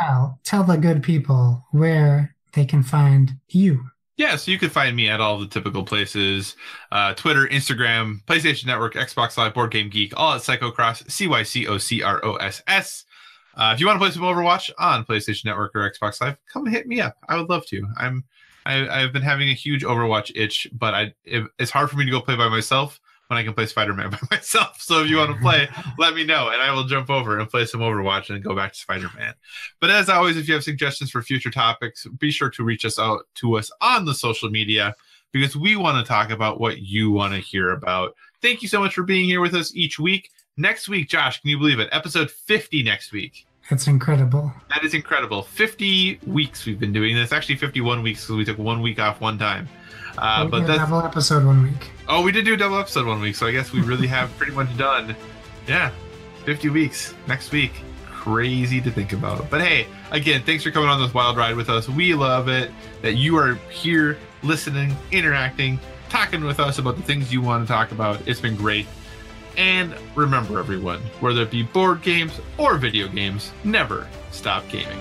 Al, tell the good people where they can find you. Yeah, so you can find me at all the typical places uh, Twitter, Instagram, PlayStation Network, Xbox Live, Board Game Geek, all at Cycocross, C Y C O C R O S S. Uh, if you want to play some Overwatch on PlayStation Network or Xbox Live, come hit me up. I would love to. I'm I, I've been having a huge Overwatch itch, but I it, it's hard for me to go play by myself when I can play Spider Man [LAUGHS] by myself. So if you want to play, let me know, and I will jump over and play some Overwatch and go back to Spider Man. But as always, if you have suggestions for future topics, be sure to reach us out to us on the social media because we want to talk about what you want to hear about. Thank you so much for being here with us each week. Next week, Josh, can you believe it? Episode 50 next week. That's incredible. That is incredible. 50 weeks we've been doing this. Actually, 51 weeks because we took one week off one time. Uh, we but did a double episode one week. Oh, we did do a double episode one week, so I guess we really have [LAUGHS] pretty much done. Yeah, 50 weeks next week. Crazy to think about. But hey, again, thanks for coming on this wild ride with us. We love it that you are here listening, interacting, talking with us about the things you want to talk about. It's been great. And remember, everyone, whether it be board games or video games, never stop gaming.